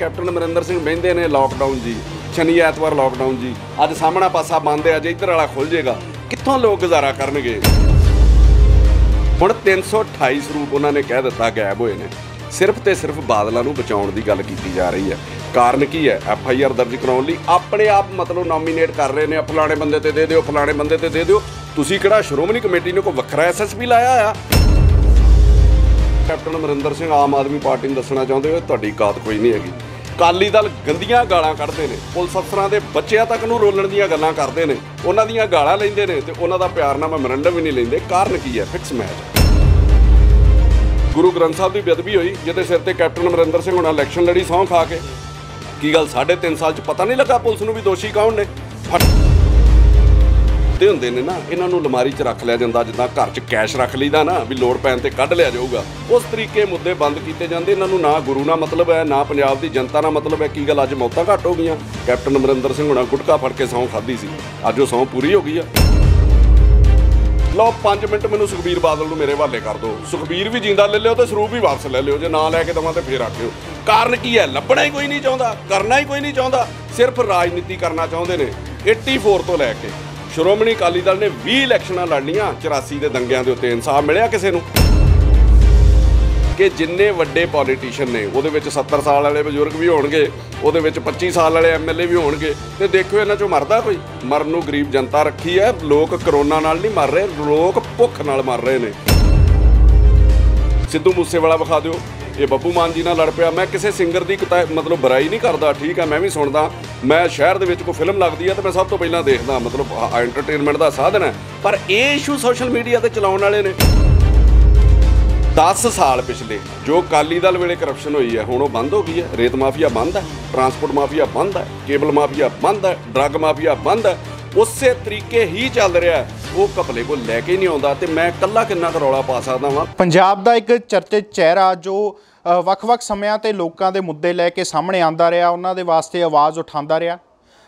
Captain Amarinder Singh ਬਹਿੰਦੇ ਨੇ lockdown ਜੀ, ਸ਼ਨੀ ਐਤਵਾਰ ਲਾਕਡਾਊਨ ਜੀ। ਅੱਜ ਸਾਹਮਣਾ ਪਾਸਾ ਬੰਦ ਹੈ, ਅੱਜ ਇੱਧਰ ਵਾਲਾ ਖੁੱਲ ਜਾਏਗਾ। ਕਿੱਥੋਂ ਲੋਕ ਗੁਜ਼ਾਰਾ ਕਰਨਗੇ? ਹੁਣ 328 ਸਰੂਪ ਉਹਨਾਂ ਨੇ ਕਹਿ ਦਿੱਤਾ ਗਾਇਬ ਹੋਏ ਨੇ। ਸਿਰਫ ਤੇ ਸਿਰਫ ਬਾਦਲਾਂ ਨੂੰ ਬਚਾਉਣ ਦੀ ਗੱਲ ਕੀਤੀ ਜਾ ਰਹੀ ਹੈ। ਕਾਰਨ ਕੀ ਹੈ? ਐਫ ਆਈ ਆਰ ਦਰਜ ਕਰਾਉਣ ਲਈ ਆਪਣੇ ਆਪ ਮਤਲਬ ਨੋਮੀਨੇਟ ਕਰ ਰਹੇ ਨੇ। ਫਲਾਣੇ ਬੰਦੇ ਤੇ ਦੇ ਦਿਓ, ਫਲਾਣੇ ਬੰਦੇ ਤੇ ਦੇ ਦਿਓ। ਤੁਸੀਂ ਕਿਹੜਾ ਸ਼੍ਰੋਮਣੀ ਕਮੇਟੀ ਨੇ ਕੋਈ ਵੱਖਰਾ ਐਸਐਸਪੀ ਲਾਇਆ ਆ ਕੈਪਟਨ ਅਮਰਿੰਦਰ ਸਿੰਘ ਆਮ ਆਦਮੀ ਪਾਰਟੀ ਨੂੰ ਦੱਸਣਾ ਚਾਹੁੰਦੇ ਹੋ, ਤੁਹਾਡੀ ਕਾਤ ਕੋਈ ਨਹੀਂ ਹੈਗੀ। ਕਾਲੀ ਦਲ ਗੰਦੀਆਂ ਗਾਲਾਂ ਕੱਢਦੇ ਨੇ, ਪੁਲਿਸ ਅਫਸਰਾਂ ਦੇ ਬੱਚਿਆਂ ਤੱਕ ਨੂੰ ਰੋਲਣ ਦੀਆਂ ਗੱਲਾਂ ਕਰਦੇ ਨੇ, ਉਹਨਾਂ ਦੀਆਂ ਗਾਲਾਂ ਲੈਂਦੇ ਨੇ ਤੇ ਉਹਨਾਂ ਦਾ ਪਿਆਰਨਾਮਾ ਮੈਮੋਰੰਡਮ ਵੀ ਨਹੀਂ ਲੈਂਦੇ, ਕਾਰਨ ਕੀ ਹੈ? ਫਿਕਸ ਮੈਚ ਗੁਰੂ ਗ੍ਰੰਥ ਸਾਹਿਬ ਦੀ ਬੇਅਦਬੀ ਹੋਈ, ਜਿਹਦੇ ਸਿਰ ਤੇ ਕੈਪਟਨ ਅਮਰਿੰਦਰ ਸਿੰਘ ਹੁਣਾਂ ਇਲੈਕਸ਼ਨ ਲੜੀ, ਸਹੁੰ ਖਾ ਕੇ। ਕੀ ਗੱਲ 3.5 ਸਾਲ ਚ ਪਤਾ ਨਹੀਂ ਲੱਗਾ ਪੁਲਿਸ ਨੂੰ ਵੀ ਦੋਸ਼ੀ ਕੌਣ ਨੇ? ਫਟ ਤੇ ਹੁੰਦੇ ਨੇ ਨਾ, ਇਹਨਾਂ ਨੂੰ ਅਲਮਾਰੀ 'ਚ ਰੱਖ ਲਿਆ ਜਾਂਦਾ, ਜਿੱਦਾਂ ਘਰ 'ਚ ਕੈਸ਼ ਰੱਖ ਲਈਦਾ ਨਾ, ਵੀ ਲੋੜ ਪੈਣ ਤੇ ਕੱਢ ਲਿਆ ਜਾਊਗਾ। ਉਸ ਤਰੀਕੇ ਮੁੱਦੇ ਬੰਦ ਕੀਤੇ ਜਾਂਦੇ, ਇਹਨਾਂ ਨੂੰ ਨਾ ਗੁਰੂ ਨਾਲ ਮਤਲਬ ਹੈ, ਨਾ ਪੰਜਾਬ ਦੀ ਜਨਤਾ ਨਾਲ ਮਤਲਬ ਹੈ, ਕੀ ਗੱਲ ਅੱਜ ਮੌਤਾਂ ਘੱਟ ਹੋ ਗਈਆਂ। ਕੈਪਟਨ ਅਮਰਿੰਦਰ ਸਿੰਘ ਹੁਣਾਂ ਗੁਟਕਾ ਫੜ ਕੇ ਸਹੁੰ ਖਾਧੀ ਸੀ। ਅੱਜ ਉਹ ਸਹੁੰ ਪੂਰੀ ਹੋ ਗਈ ਆ। ਲਓ 5 ਮਿੰਟ ਮੈਨੂੰ ਸੁਖਬੀਰ ਬਾਦਲ ਨੂੰ ਮੇਰੇ ਹਵਾਲੇ ਕਰ ਦਿਓ। ਸੁਖਬੀਰ ਵੀ ਜਿੰਦਾ ਲੈ ਲਿਓ ਤੇ ਸਰੂਪ ਵੀ ਵਾਪਸ ਲੈ ਲਿਓ। ਜੇ ਨਾ ਲੈ ਕੇ ਦਵਾਂ ਤੇ ਫੇਰ ਆਖਿਓ। ਕਾਰਨ ਕੀ ਹੈ? ਲੱਭਣਾ ਹੀ ਕੋਈ ਨਹੀਂ ਚਾਹੁੰਦਾ, ਕਰਨਾ ਹੀ ਕੋਈ ਨਹੀਂ ਚਾਹੁੰਦਾ। ਸਿਰਫ ਰਾਜਨੀਤੀ ਕਰਨਾ ਚਾਹੁੰਦੇ ਨੇ 84 ਤੋਂ ਲੈ ਕੇ। ਸ਼੍ਰੋਮਣੀ ਅਕਾਲੀ ਦਲ ਨੇ 20 ਇਲੈਕਸ਼ਨਾਂ ਲੜਨੀਆਂ 84 ਦੇ ਦੰਗਿਆਂ ਦੇ ਉੱਤੇ ਇਨਸਾਫ ਮਿਲਿਆ ਕਿਸੇ ਨੂੰ? ਕਿ ਜਿੰਨੇ ਵੱਡੇ ਪੋਲੀਟੀਸ਼ੀਅਨ ਨੇ, ਉਹਦੇ ਵਿੱਚ 70 ਸਾਲ ਵਾਲੇ ਬਜ਼ੁਰਗ ਵੀ ਹੋਣਗੇ, ਉਹਦੇ ਵਿੱਚ 25 ਸਾਲ ਵਾਲੇ ਐਮਐਲਏ ਵੀ ਹੋਣਗੇ, ਤੇ ਦੇਖਿਓ ਇਹਨਾਂ ਚੋਂ ਮਰਦਾ ਕੋਈ? ਮਰਨ ਨੂੰ ਗਰੀਬ ਜਨਤਾ ਰੱਖੀ ਹੈ, ਲੋਕ ਕਰੋਨਾ ਨਾਲ ਨਹੀਂ ਮਰ ਰਹੇ, ਲੋਕ ਭੁੱਖ ਨਾਲ ਮਰ ਰਹੇ ਨੇ। ਸਿੱਧੂ ਮੂਸੇਵਾਲਾ ਵਿਖਾ ਦਿਓ। ਇਹ ਬੱਬੂ ਮਾਨ ਜੀ ਨਾਲ ਲੜ ਪਿਆ। ਮੈਂ ਕਿਸੇ ਸਿੰਗਰ ਦੀ ਕਿਤਾ ਮਤਲਬ ਬੁਰਾਈ ਨਹੀਂ ਕਰਦਾ, ਠੀਕ ਹੈ ਮੈਂ ਵੀ ਸੁਣਦਾ। ਮੈਂ ਸ਼ਹਿਰ ਦੇ ਵਿੱਚ ਕੋਈ ਫਿਲਮ ਲੱਗਦੀ ਹੈ ਤਾਂ ਮੈਂ ਸਭ ਤੋਂ ਪਹਿਲਾਂ ਦੇਖਦਾ, ਮਤਲਬ ਐਂਟਰਟੇਨਮੈਂਟ ਦਾ ਸਾਧਨ ਹੈ। ਪਰ ਇਹ ਇਸ਼ੂ ਸੋਸ਼ਲ ਮੀਡੀਆ ਤੇ ਚਲਾਉਣ ਵਾਲੇ ਨੇ। 10 ਸਾਲ ਪਿਛਲੇ, ਜੋ ਕਾਲੀ ਦਲ ਵੇਲੇ ਕਰਪਸ਼ਨ ਹੋਈ ਹੈ, ਹੁਣ ਉਹ ਬੰਦ ਹੋ ਗਈ ਹੈ। ਰੇਤ ਮਾਫੀਆ ਬੰਦ ਹੈ ਟਰਾਂਸਪੋਰਟ ਮਾਫੀਆ ਬੰਦ ਹੈ ਕੇਬਲ ਮਾਫੀਆ ਬੰਦ ਹੈ ਡਰੱਗ ਮਾਫੀਆ ਬੰਦ ਹੈ। ਉਸੇ ਤਰੀਕੇ ਹੀ ਚੱਲ ਰਿਹਾ ਹੈ। ਉਹ ਕਪਲੇ ਕੋ ਲੈ ਕੇ ਨਹੀਂ ਆਉਂਦਾ ਤੇ ਮੈਂ ਇਕੱਲਾ ਕਿੰਨਾ ਕੁ ਰੌਲਾ ਪਾ ਸਕਦਾ ਵਾਂ? ਪੰਜਾਬ ਦਾ ਇੱਕ ਚਰਚਿਤ ਚਿਹਰਾ ਜੋ ਵੱਖ-ਵੱਖ ਸਮਿਆਂ ਤੇ ਲੋਕਾਂ ਦੇ ਮੁੱਦੇ ਲੈ ਕੇ ਸਾਹਮਣੇ ਆਂਦਾ ਰਿਹਾ, ਉਹਨਾਂ ਦੇ ਵਾਸਤੇ ਆਵਾਜ਼ ਉਠਾਉਂਦਾ ਰਿਹਾ।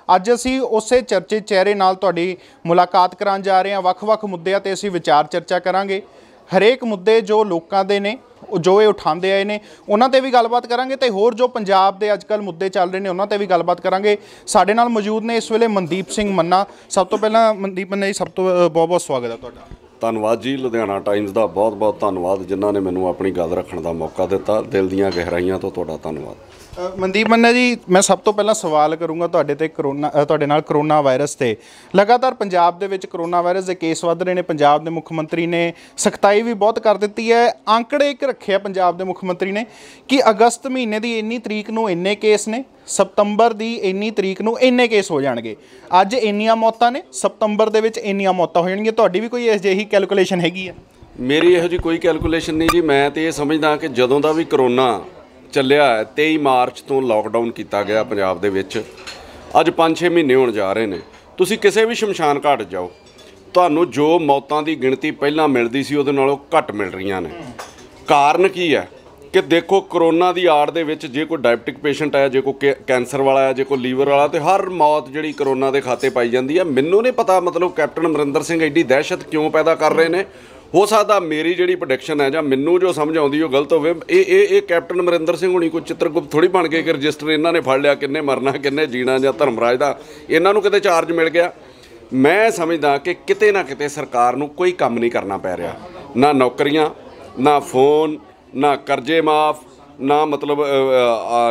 ਅੱਜ ਅਸੀਂ ਉਸੇ ਚਰਚਿਤ ਚਿਹਰੇ ਨਾਲ ਤੁਹਾਡੀ ਮੁਲਾਕਾਤ ਕਰਾਂ ਜਾ ਰਹੇ ਹਾਂ। ਵੱਖ-ਵੱਖ ਮੁੱਦਿਆਂ ਤੇ ਅਸੀਂ ਵਿਚਾਰ ਚਰਚਾ ਕਰਾਂਗੇ। ਹਰੇਕ ਮੁੱਦੇ ਜੋ ਲੋਕਾਂ ਦੇ ਨੇ ਜੋ ਇਹ ਉਠਾਉਂਦੇ ਆਏ ਨੇ ਉਹਨਾਂ ਤੇ ਵੀ ਗੱਲਬਾਤ ਕਰਾਂਗੇ ਤੇ ਹੋਰ ਜੋ ਪੰਜਾਬ ਦੇ ਅੱਜਕੱਲ ਮੁੱਦੇ ਚੱਲ ਰਹੇ ਨੇ ਉਹਨਾਂ ਤੇ ਵੀ ਗੱਲਬਾਤ ਕਰਾਂਗੇ। ਸਾਡੇ ਨਾਲ ਮੌਜੂਦ ਨੇ ਇਸ ਵੇਲੇ ਮਨਦੀਪ ਸਿੰਘ ਮੰਨਾ। ਸਭ ਤੋਂ ਪਹਿਲਾਂ ਮਨਦੀਪ ਮੰਨਾ ਜੀ ਸਭ ਤੋਂ ਅ, ਬਹੁਤ-ਬਹੁਤ ਸਵਾਗਤ ਹੈ ਤੁਹਾਡਾ। ਧੰਨਵਾਦ ਜੀ ਲੁਧਿਆਣਾ ਟਾਈਮਜ਼ ਦਾ ਬਹੁਤ-ਬਹੁਤ ਧੰਨਵਾਦ ਜਿਨ੍ਹਾਂ ਨੇ ਮੈਨੂੰ ਆਪਣੀ ਗੱਲ ਰੱਖਣ ਦਾ ਮੌਕਾ ਦਿੱਤਾ। ਦਿਲ ਦੀਆਂ ਗਹਿਰਾਈਆਂ ਤੋਂ ਤੁਹਾਡਾ ਧੰਨਵਾਦ। ਮਨਦੀਪ ਮੰਨਾ ਜੀ, ਮੈਂ ਸਭ ਤੋਂ ਪਹਿਲਾਂ ਸਵਾਲ ਕਰੂੰਗਾ ਤੁਹਾਡੇ ਤੇ ਕਰੋਨਾ ਤੁਹਾਡੇ ਨਾਲ ਕਰੋਨਾ ਵਾਇਰਸ ਤੇ। ਲਗਾਤਾਰ ਪੰਜਾਬ ਦੇ ਵਿੱਚ ਕਰੋਨਾ ਵਾਇਰਸ ਦੇ ਕੇਸ ਵੱਧ ਰਹੇ ਨੇ, ਪੰਜਾਬ ਦੇ ਮੁੱਖ ਮੰਤਰੀ ਨੇ ਸਖਤਾਈ ਵੀ ਬਹੁਤ ਕਰ ਦਿੱਤੀ ਹੈ। ਅੰਕੜੇ ਇੱਕ ਰੱਖਿਆ ਪੰਜਾਬ ਦੇ ਮੁੱਖ ਮੰਤਰੀ ਨੇ ਕਿ ਅਗਸਤ ਮਹੀਨੇ ਦੀ ਇੰਨੀ ਤਰੀਕ ਨੂੰ ਇੰਨੇ ਕੇਸ ਨੇ ਸਤੰਬਰ ਦੀ ਇੰਨੀ ਤਰੀਕ ਨੂੰ ਇੰਨੇ ਕੇਸ ਹੋ ਜਾਣਗੇ। ਅੱਜ ਇੰਨੀਆਂ ਮੌਤਾਂ ਨੇ ਸਤੰਬਰ ਦੇ ਵਿੱਚ ਇੰਨੀਆਂ ਮੌਤਾਂ ਹੋ ਜਾਣਗੀਆਂ। ਤੁਹਾਡੀ ਵੀ ਕੋਈ ਅਜਿਹੀ ਕੈਲਕੂਲੇਸ਼ਨ ਹੈਗੀ ਹੈ? ਮੇਰੀ ਇਹੋ ਜੀ ਕੋਈ ਕੈਲਕੂਲੇਸ਼ਨ ਨਹੀਂ ਜੀ, ਮੈਂ ਤੇ ਇਹ ਸਮਝਦਾ ਕਿ ਜਦੋਂ ਦਾ ਵੀ ਕਰੋਨਾ ਚੱਲਿਆ ਹੈ। 23 ਮਾਰਚ ਤੋਂ ਲਾਕਡਾਊਨ ਕੀਤਾ ਗਿਆ ਪੰਜਾਬ ਦੇ ਵਿੱਚ। ਅੱਜ 5-6 ਮਹੀਨੇ ਹੋਣ ਜਾ ਰਹੇ ਨੇ। ਤੁਸੀਂ ਕਿਸੇ ਵੀ ਸ਼ਮਸ਼ਾਨ ਘਾਟ ਜਾਓ, ਤੁਹਾਨੂੰ ਜੋ ਮੌਤਾਂ ਦੀ ਗਿਣਤੀ ਪਹਿਲਾਂ ਮਿਲਦੀ ਸੀ, ਉਹਦੇ ਨਾਲੋਂ ਘੱਟ ਮਿਲ ਰਹੀਆਂ ਨੇ। ਕਾਰਨ ਕੀ ਹੈ? ਕਿ ਦੇਖੋ, ਕਰੋਨਾ ਦੀ ਆੜ ਦੇ ਵਿੱਚ ਜੇ ਕੋਈ ਡਾਇਬਟਿਕ ਪੇਸ਼ੈਂਟ ਹੈ ਜੇ ਕੋਈ ਕੈ- ਕੈਂਸਰ ਵਾਲਾ ਹੈ ਜੇ ਕੋਈ ਲੀਵਰ ਵਾਲਾ, ਤੇ ਹਰ ਮੌਤ ਜਿਹੜੀ ਕਰੋਨਾ ਦੇ ਖਾਤੇ ਪਾਈ ਜਾਂਦੀ ਹੈ। ਮੈਨੂੰ ਨਹੀਂ ਪਤਾ ਮਤਲਬ ਕੈਪਟਨ ਅਮਰਿੰਦਰ ਸਿੰਘ ਐਡੀ ਦਹਿਸ਼ਤ ਕਿਉਂ ਪੈਦਾ ਕਰ ਰਹੇ ਨੇ। ਹੋ ਸਕਦਾ ਮੇਰੀ ਜਿਹੜੀ ਪ੍ਰੋਡਕਸ਼ਨ ਹੈ ਜਾਂ ਮੈਨੂੰ ਜੋ ਸਮਝ ਆਉਂਦੀ ਉਹ ਗਲਤ ਹੋਵੇ। ਇਹ ਇਹ ਇਹ ਕੈਪਟਨ ਅਮਰਿੰਦਰ ਸਿੰਘ ਹੁਣੀ ਕੋਈ ਚਿੱਤਰਗੁਪਤ ਥੋੜੀ ਬਣ ਕੇ ਕਿ ਰਜਿਸਟਰ ਇਹਨਾਂ ਨੇ ਫੜ ਲਿਆ, ਕਿੰਨੇ ਮਰਨਾ, ਕਿੰਨੇ ਜੀਣਾ ਜਾਂ ਧਰਮਰਾਜ ਦਾ। ਇਹਨਾਂ ਨੂੰ ਕਿਤੇ ਚਾਰਜ ਮਿਲ ਗਿਆ। ਮੈਂ ਸਮਝਦਾ ਕਿ ਕਿਤੇ ਨਾ ਕਿਤੇ ਸਰਕਾਰ ਨੂੰ ਕੋਈ ਕੰਮ ਨਹੀਂ ਕਰਨਾ ਪੈ ਰਿਹਾ। ਨਾ ਨੌਕਰੀਆਂ, ਨਾ ਫੋਨ, ਨਾ ਕਰਜ਼ੇ ਮਾਫ, ਨਾ ਮਤਲਬ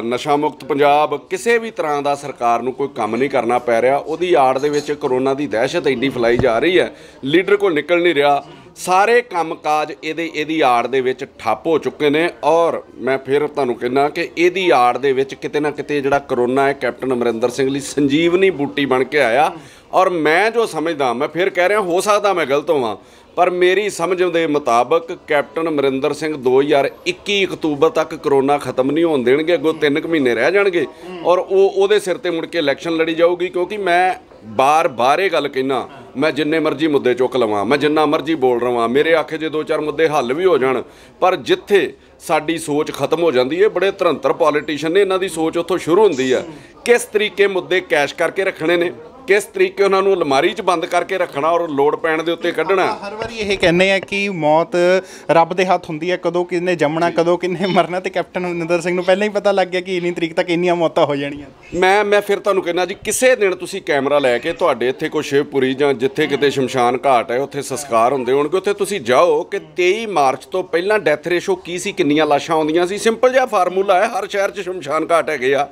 ਨਸ਼ਾ ਮੁਕਤ ਪੰਜਾਬ। ਕਿਸੇ ਵੀ ਤਰ੍ਹਾਂ ਦਾ ਸਰਕਾਰ ਨੂੰ ਕੋਈ ਕੰਮ ਨਹੀਂ ਕਰਨਾ ਪੈ ਰਿਹਾ। ਉਹਦੀ ਆੜ ਦੇ ਵਿੱਚ ਕਰੋਨਾ ਦੀ ਦਹਿਸ਼ਤ ਇੰਨੀ ਫੈਲਾਈ ਜਾ ਰਹੀ ਹੈ। ਲੀਡਰ ਕੋਲ ਨਿਕਲ ਨਹੀਂ ਰਿਹਾ। ਸਾਰੇ ਕੰਮਕਾਜ ਇਹਦੇ ਇਹਦੀ ਆੜ ਦੇ ਵਿੱਚ ਠੱਪ ਹੋ ਚੁੱਕੇ ਨੇ ਔਰ ਮੈਂ ਫਿਰ ਤੁਹਾਨੂੰ ਕਹਿੰਦਾ ਕਿ ਇਹਦੀ ਆੜ ਦੇ ਵਿੱਚ ਕਿਤੇ ਨਾ ਕਿਤੇ ਜਿਹੜਾ ਕਰੋਨਾ ਹੈ, ਕੈਪਟਨ ਅਮਰਿੰਦਰ ਸਿੰਘ ਲਈ ਸੰਜੀਵਨੀ ਬੂਟੀ ਬਣ ਕੇ ਆਇਆ। ਔਰ ਮੈਂ ਜੋ ਸਮਝਦਾ, ਮੈਂ ਫਿਰ ਕਹਿ ਰਿਹਾ, ਹੋ ਸਕਦਾ ਮੈਂ ਗਲਤ ਹੋਵਾਂ, ਪਰ ਮੇਰੀ ਸਮਝ ਦੇ ਮੁਤਾਬਕ ਕੈਪਟਨ ਅਮਰਿੰਦਰ ਸਿੰਘ 2021 ਅਕਤੂਬਰ ਤੱਕ ਕਰੋਨਾ ਖਤਮ ਨਹੀਂ ਹੋਣ ਦੇਣਗੇ, ਅੱਗੋਂ 3 ਕੁ ਮਹੀਨੇ ਰਹਿ ਜਾਣਗੇ। ਔਰ ਉਹ, ਉਹਦੇ ਸਿਰ ਤੇ ਮੁੜ ਕੇ ਇਲੈਕਸ਼ਨ ਲੜੀ ਜਾਊਗੀ, ਕਿਉਂਕਿ ਮੈਂ ਬਾਰ-ਬਾਰ ਇਹ ਗੱਲ ਕਹਿਣਾ ਮੈਂ ਜਿੰਨੇ ਮਰਜ਼ੀ ਮੁੱਦੇ ਚੁੱਕ ਲਵਾਂ, ਮੈਂ ਜਿੰਨਾ ਮਰਜ਼ੀ ਬੋਲ ਰਵਾਂ, ਮੇਰੇ ਆਖੇ ਜੇ ਦੋ ਚਾਰ ਮੁੱਦੇ ਹੱਲ ਵੀ ਹੋ ਜਾਣ, ਪਰ ਜਿੱਥੇ ਸਾਡੀ ਸੋਚ ਖਤਮ ਹੋ ਜਾਂਦੀ ਹੈ, ਬੜੇ ਧਰੰਤਰ ਪੋਲੀਟੀਸ਼ੀਅਨ ਨੇ ਇਹਨਾਂ ਦੀ ਸੋਚ ਉੱਥੋਂ ਸ਼ੁਰੂ ਹੁੰਦੀ ਹੈ। ਕਿਸ ਤਰੀਕੇ ਮੁੱਦੇ ਕੈਸ਼ ਕਰਕੇ ਰੱਖਣੇ ਨੇ? ਕਿਸ ਤਰੀਕੇ ਉਹਨਾਂ ਨੂੰ ਅਲਮਾਰੀ 'ਚ ਬੰਦ ਕਰਕੇ ਰੱਖਣਾ ਔਰ ਲੋਡ ਪੈਣ ਦੇ ਉੱਤੇ ਕੱਢਣਾ? ਹਰ ਵਾਰੀ ਇਹ ਕਹਿੰਦੇ ਆ ਕਿ ਮੌਤ ਰੱਬ ਦੇ ਹੱਥ ਹੁੰਦੀ ਹੈ ਕਦੋਂ ਕਿੰਨੇ ਜੰਮਣਾ ਕਦੋਂ ਕਿੰਨੇ ਮਰਨਾ ਤੇ ਕੈਪਟਨ ਅਮਰਿੰਦਰ ਸਿੰਘ ਨੂੰ ਪਹਿਲਾਂ ਹੀ ਪਤਾ ਲੱਗ ਗਿਆ ਕਿ ਇੰਨੀ ਤਰੀਕ ਤੱਕ ਇੰਨੀਆਂ ਮੌਤਾਂ ਹੋ ਜਾਣੀਆਂ। ਮੈਂ ਮੈਂ ਫਿਰ ਤੁਹਾਨੂੰ ਕਹਿੰਦਾ ਜੀ ਕਿਸੇ ਦਿਨ ਤੁਸੀਂ ਕੈਮਰਾ ਲੈ ਕੇ ਤੁਹਾਡੇ ਇੱਥੇ ਕੋਈ ਸ਼ਿਵਪੁਰੀ ਜਾਂ ਜਿੱਥੇ ਕਿਤੇ ਸ਼ਮਸ਼ਾਨ ਘਾਟ ਹੈ ਉੱਥੇ ਸੰਸਕਾਰ ਹੁੰਦੇ ਹੋਣਗੇ ਉੱਥੇ ਤੁਸੀਂ ਜਾਓ ਕਿ 23 ਮਾਰਚ ਤੋਂ ਪਹਿਲਾਂ ਡੈਥ ਰੇਸ਼ੋ ਕੀ ਸੀ ਕਿੰਨੀਆਂ ਲਾਸ਼ਾਂ ਆਉਂਦੀਆਂ ਸੀ। ਸਿੰਪਲ ਜਿਹਾ ਫਾਰਮੂਲਾ ਹੈ ਹਰ ਸ਼ਹਿਰ 'ਚ ਸ਼ਮਸ਼ਾਨ ਘਾਟ ਹੈਗੇ ਆ।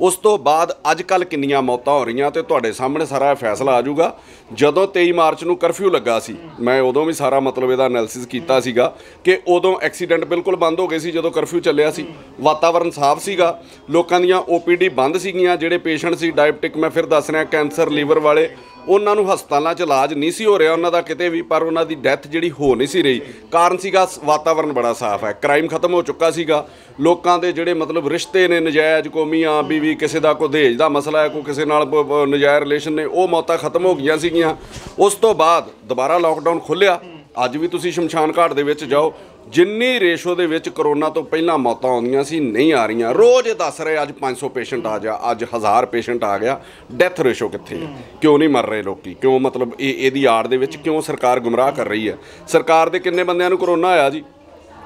ਉਸ ਤੋਂ ਬਾਅਦ ਅੱਜ ਕੱਲ ਕਿੰਨੀਆਂ ਮੌਤਾਂ ਹੋ ਰਹੀਆਂ ਤੇ ਤੁਹਾਡੇ ਸਾਹਮਣੇ ਸਾਰਾ ਇਹ ਫੈਸਲਾ ਆ ਜਾਊਗਾ। ਜਦੋਂ 23 ਮਾਰਚ ਨੂੰ ਕਰਫਿਊ ਲੱਗਾ ਸੀ, ਮੈਂ ਉਦੋਂ ਵੀ ਸਾਰਾ ਮਤਲਬ ਇਹਦਾ ਐਨਾਲਿਸਿਸ ਕੀਤਾ ਸੀਗਾ ਕਿ ਉਦੋਂ ਐਕਸੀਡੈਂਟ ਬਿਲਕੁਲ ਬੰਦ ਹੋ ਗਏ ਸੀ ਜਦੋਂ ਕਰਫਿਊ ਚੱਲਿਆ ਸੀ। ਵਾਤਾਵਰਣ ਸਾਫ਼ ਸੀਗਾ, ਲੋਕਾਂ ਦੀਆਂ ਓਪੀਡੀ ਬੰਦ ਸੀਗੀਆਂ, ਜਿਹੜੇ ਪੇਸ਼ੈਂਟ ਸੀ ਡਾਇਬਟਿਕ ਮੈਂ ਫਿਰ ਦੱਸ ਰਿਹਾ ਕੈਂਸਰ ਲੀਵਰ ਵਾਲੇ ਉਹਨਾਂ ਨੂੰ ਹਸਪਤਾਲਾਂ 'ਚ ਇਲਾਜ ਨਹੀਂ ਸੀ ਹੋ ਰਿਹਾ ਉਹਨਾਂ ਦਾ ਕਿਤੇ ਵੀ, ਪਰ ਉਹਨਾਂ ਦੀ ਡੈਥ ਜਿਹੜੀ ਹੋ ਨਹੀਂ ਸੀ ਰਹੀ। ਕਾਰਨ ਸੀਗਾ ਸ- ਵਾਤਾਵਰਣ ਬੜਾ ਸਾਫ਼ ਹੈ। ਕ੍ਰਾਈਮ ਖਤਮ ਹੋ ਚੁੱਕਾ ਸੀਗਾ। ਲੋਕਾਂ ਦੇ ਜਿਹੜੇ ਮਤਲਬ ਰਿਸ਼ਤੇ ਨੇ, ਨਜਾਇਜ਼ ਕੋਮੀਆਂ, ਬੀਵੀ ਕਿਸੇ ਦਾ ਕੋਈ ਦਹੇਜ ਦਾ ਮਸਲਾ ਹੈ, ਕੋਈ ਕਿਸੇ ਨਾਲ ਨਜਾਇਜ਼ ਰਿਲੇਸ਼ਨ ਨੇ, ਉਹ ਮੌਤਾਂ ਖਤਮ ਹੋ ਗਈਆਂ ਸੀਗੀਆਂ। ਉਸ ਤੋਂ ਬਾਅਦ ਦੁਬਾਰਾ ਲੋਕਡਾਊਨ ਖੁੱਲਿਆ ਅੱਜ ਵੀ ਤੁਸੀਂ ਸ਼ਮਸ਼ਾਨ ਘਾਟ ਦੇ ਵਿੱਚ ਜਾਓ। ਜਿੰਨੀ ਰੇਸ਼ੋ ਦੇ ਵਿੱਚ ਕਰੋਨਾ ਤੋਂ ਪਹਿਲਾਂ ਮੌਤਾਂ ਆਉਂਦੀਆਂ ਸੀ, ਨਹੀਂ ਆ ਰਹੀਆਂ। ਰੋਜ਼ ਇਹ ਦੱਸ ਰਹੇ ਅੱਜ 500 ਪੇਸ਼ੈਂਟ ਆ ਜਾ ਅੱਜ 1000 ਪੇਸ਼ੈਂਟ ਆ ਗਿਆ। ਡੈਥ ਰੇਸ਼ੋ ਕਿੱਥੇ ਹੈ ਕਿਉਂ ਨਹੀਂ ਮਰ ਰਹੇ ਲੋਕੀ? ਕਿਉਂ ਮਤਲਬ ਇਹ, ਇਹਦੀ ਆੜ ਦੇ ਵਿੱਚ ਕਿਉਂ ਸਰਕਾਰ ਗੁੰਮਰਾਹ ਕਰ ਰਹੀ ਹੈ? ਸਰਕਾਰ ਦੇ ਕਿੰਨੇ ਬੰਦਿਆਂ ਨੂੰ ਕਰੋਨਾ ਆਇਆ ਜੀ?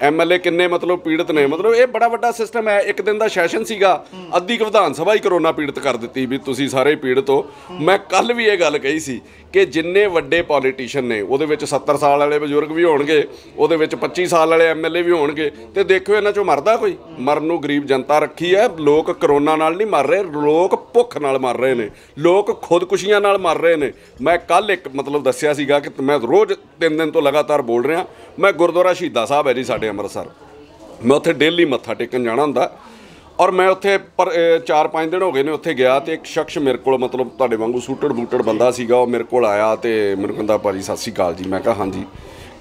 ਐਮਐਲਏ ਕਿੰਨੇ ਮਤਲਬ ਪੀੜਤ ਨੇ? ਮਤਲਬ ਇਹ ਬੜਾ ਵੱਡਾ ਸਿਸਟਮ ਹੈ। ਇੱਕ ਦਿਨ ਦਾ ਸੈਸ਼ਨ ਸੀਗਾ। ਅੱਧੀ ਕੁ ਵਿਧਾਨ ਸਭਾ ਹੀ ਕਰੋਨਾ ਪੀੜਤ ਕਰ ਦਿੱਤੀ ਵੀ ਤੁਸੀਂ ਸਾਰੇ ਪੀੜਤ ਹੋ। ਮੈਂ ਕੱਲ ਵੀ ਇਹ ਗੱਲ ਕਹੀ ਸੀ ਕਿ ਜਿੰਨੇ ਵੱਡੇ ਪੋਲੀਟੀਸ਼ੀਅਨ ਨੇ, ਉਹਦੇ ਵਿੱਚ 70 ਸਾਲ ਵਾਲੇ ਬਜ਼ੁਰਗ ਵੀ ਹੋਣਗੇ, ਉਹਦੇ ਵਿੱਚ 25 ਸਾਲ ਵਾਲੇ ਐਮਐਲਏ ਵੀ ਹੋਣਗੇ। ਤੇ ਦੇਖਿਓ ਇਹਨਾਂ ਚੋਂ ਮਰਦਾ ਕੋਈ? ਮਰਨ ਨੂੰ ਗਰੀਬ ਜਨਤਾ ਰੱਖੀ ਹੈ। ਲੋਕ ਕਰੋਨਾ ਨਾਲ ਨਹੀਂ ਮਰ ਰਹੇ, ਲੋਕ ਭੁੱਖ ਨਾਲ ਮਰ ਰਹੇ ਨੇ। ਲੋਕ ਖੁਦਕੁਸ਼ੀਆਂ ਨਾਲ ਮਰ ਰਹੇ ਨੇ। ਮੈਂ ਕੱਲ ਇੱਕ ਮਤਲਬ ਦੱਸਿਆ ਸੀਗਾ ਕਿ ਮੈਂ ਰੋਜ਼ ਤਿੰਨ ਦਿਨ ਤੋਂ ਲਗਾਤਾਰ ਬੋਲ ਰਿਹਾ। ਮੈਂ ਗੁਰਦੁਆਰਾ ਸ਼ਹੀਦਾਂ ਸਾਹਿਬ ਹੈ ਜੀ ਸਾਡੇ ਅੰਮ੍ਰਿਤਸਰ। ਮੈਂ ਉੱਥੇ ਡੇਲੀ ਮੱਥਾ ਟੇਕਣ ਜਾਣਾ ਹੁੰਦਾ। ਔਰ ਮੈਂ ਉੱਥੇ ਪਰ 4-5 ਦਿਨ ਹੋ ਗਏ ਨੇ ਉੱਥੇ ਗਿਆ ਤੇ ਇੱਕ ਸ਼ਖਸ ਮੇਰੇ ਕੋਲ ਮਤਲਬ ਤੁਹਾਡੇ ਵਾਂਗੂ ਸੂਟਡ ਬੂਟਡ ਬੰਦਾ ਸੀਗਾ, ਉਹ ਮੇਰੇ ਕੋਲ ਆਇਆ ਤੇ ਮੈਨੂੰ ਕਹਿੰਦਾ, ਭਾਜੀ, ਸਤਿ ਸ਼੍ਰੀ ਅਕਾਲ ਜੀ। ਮੈਂ ਕਿਹਾ, ਹਾਂਜੀ।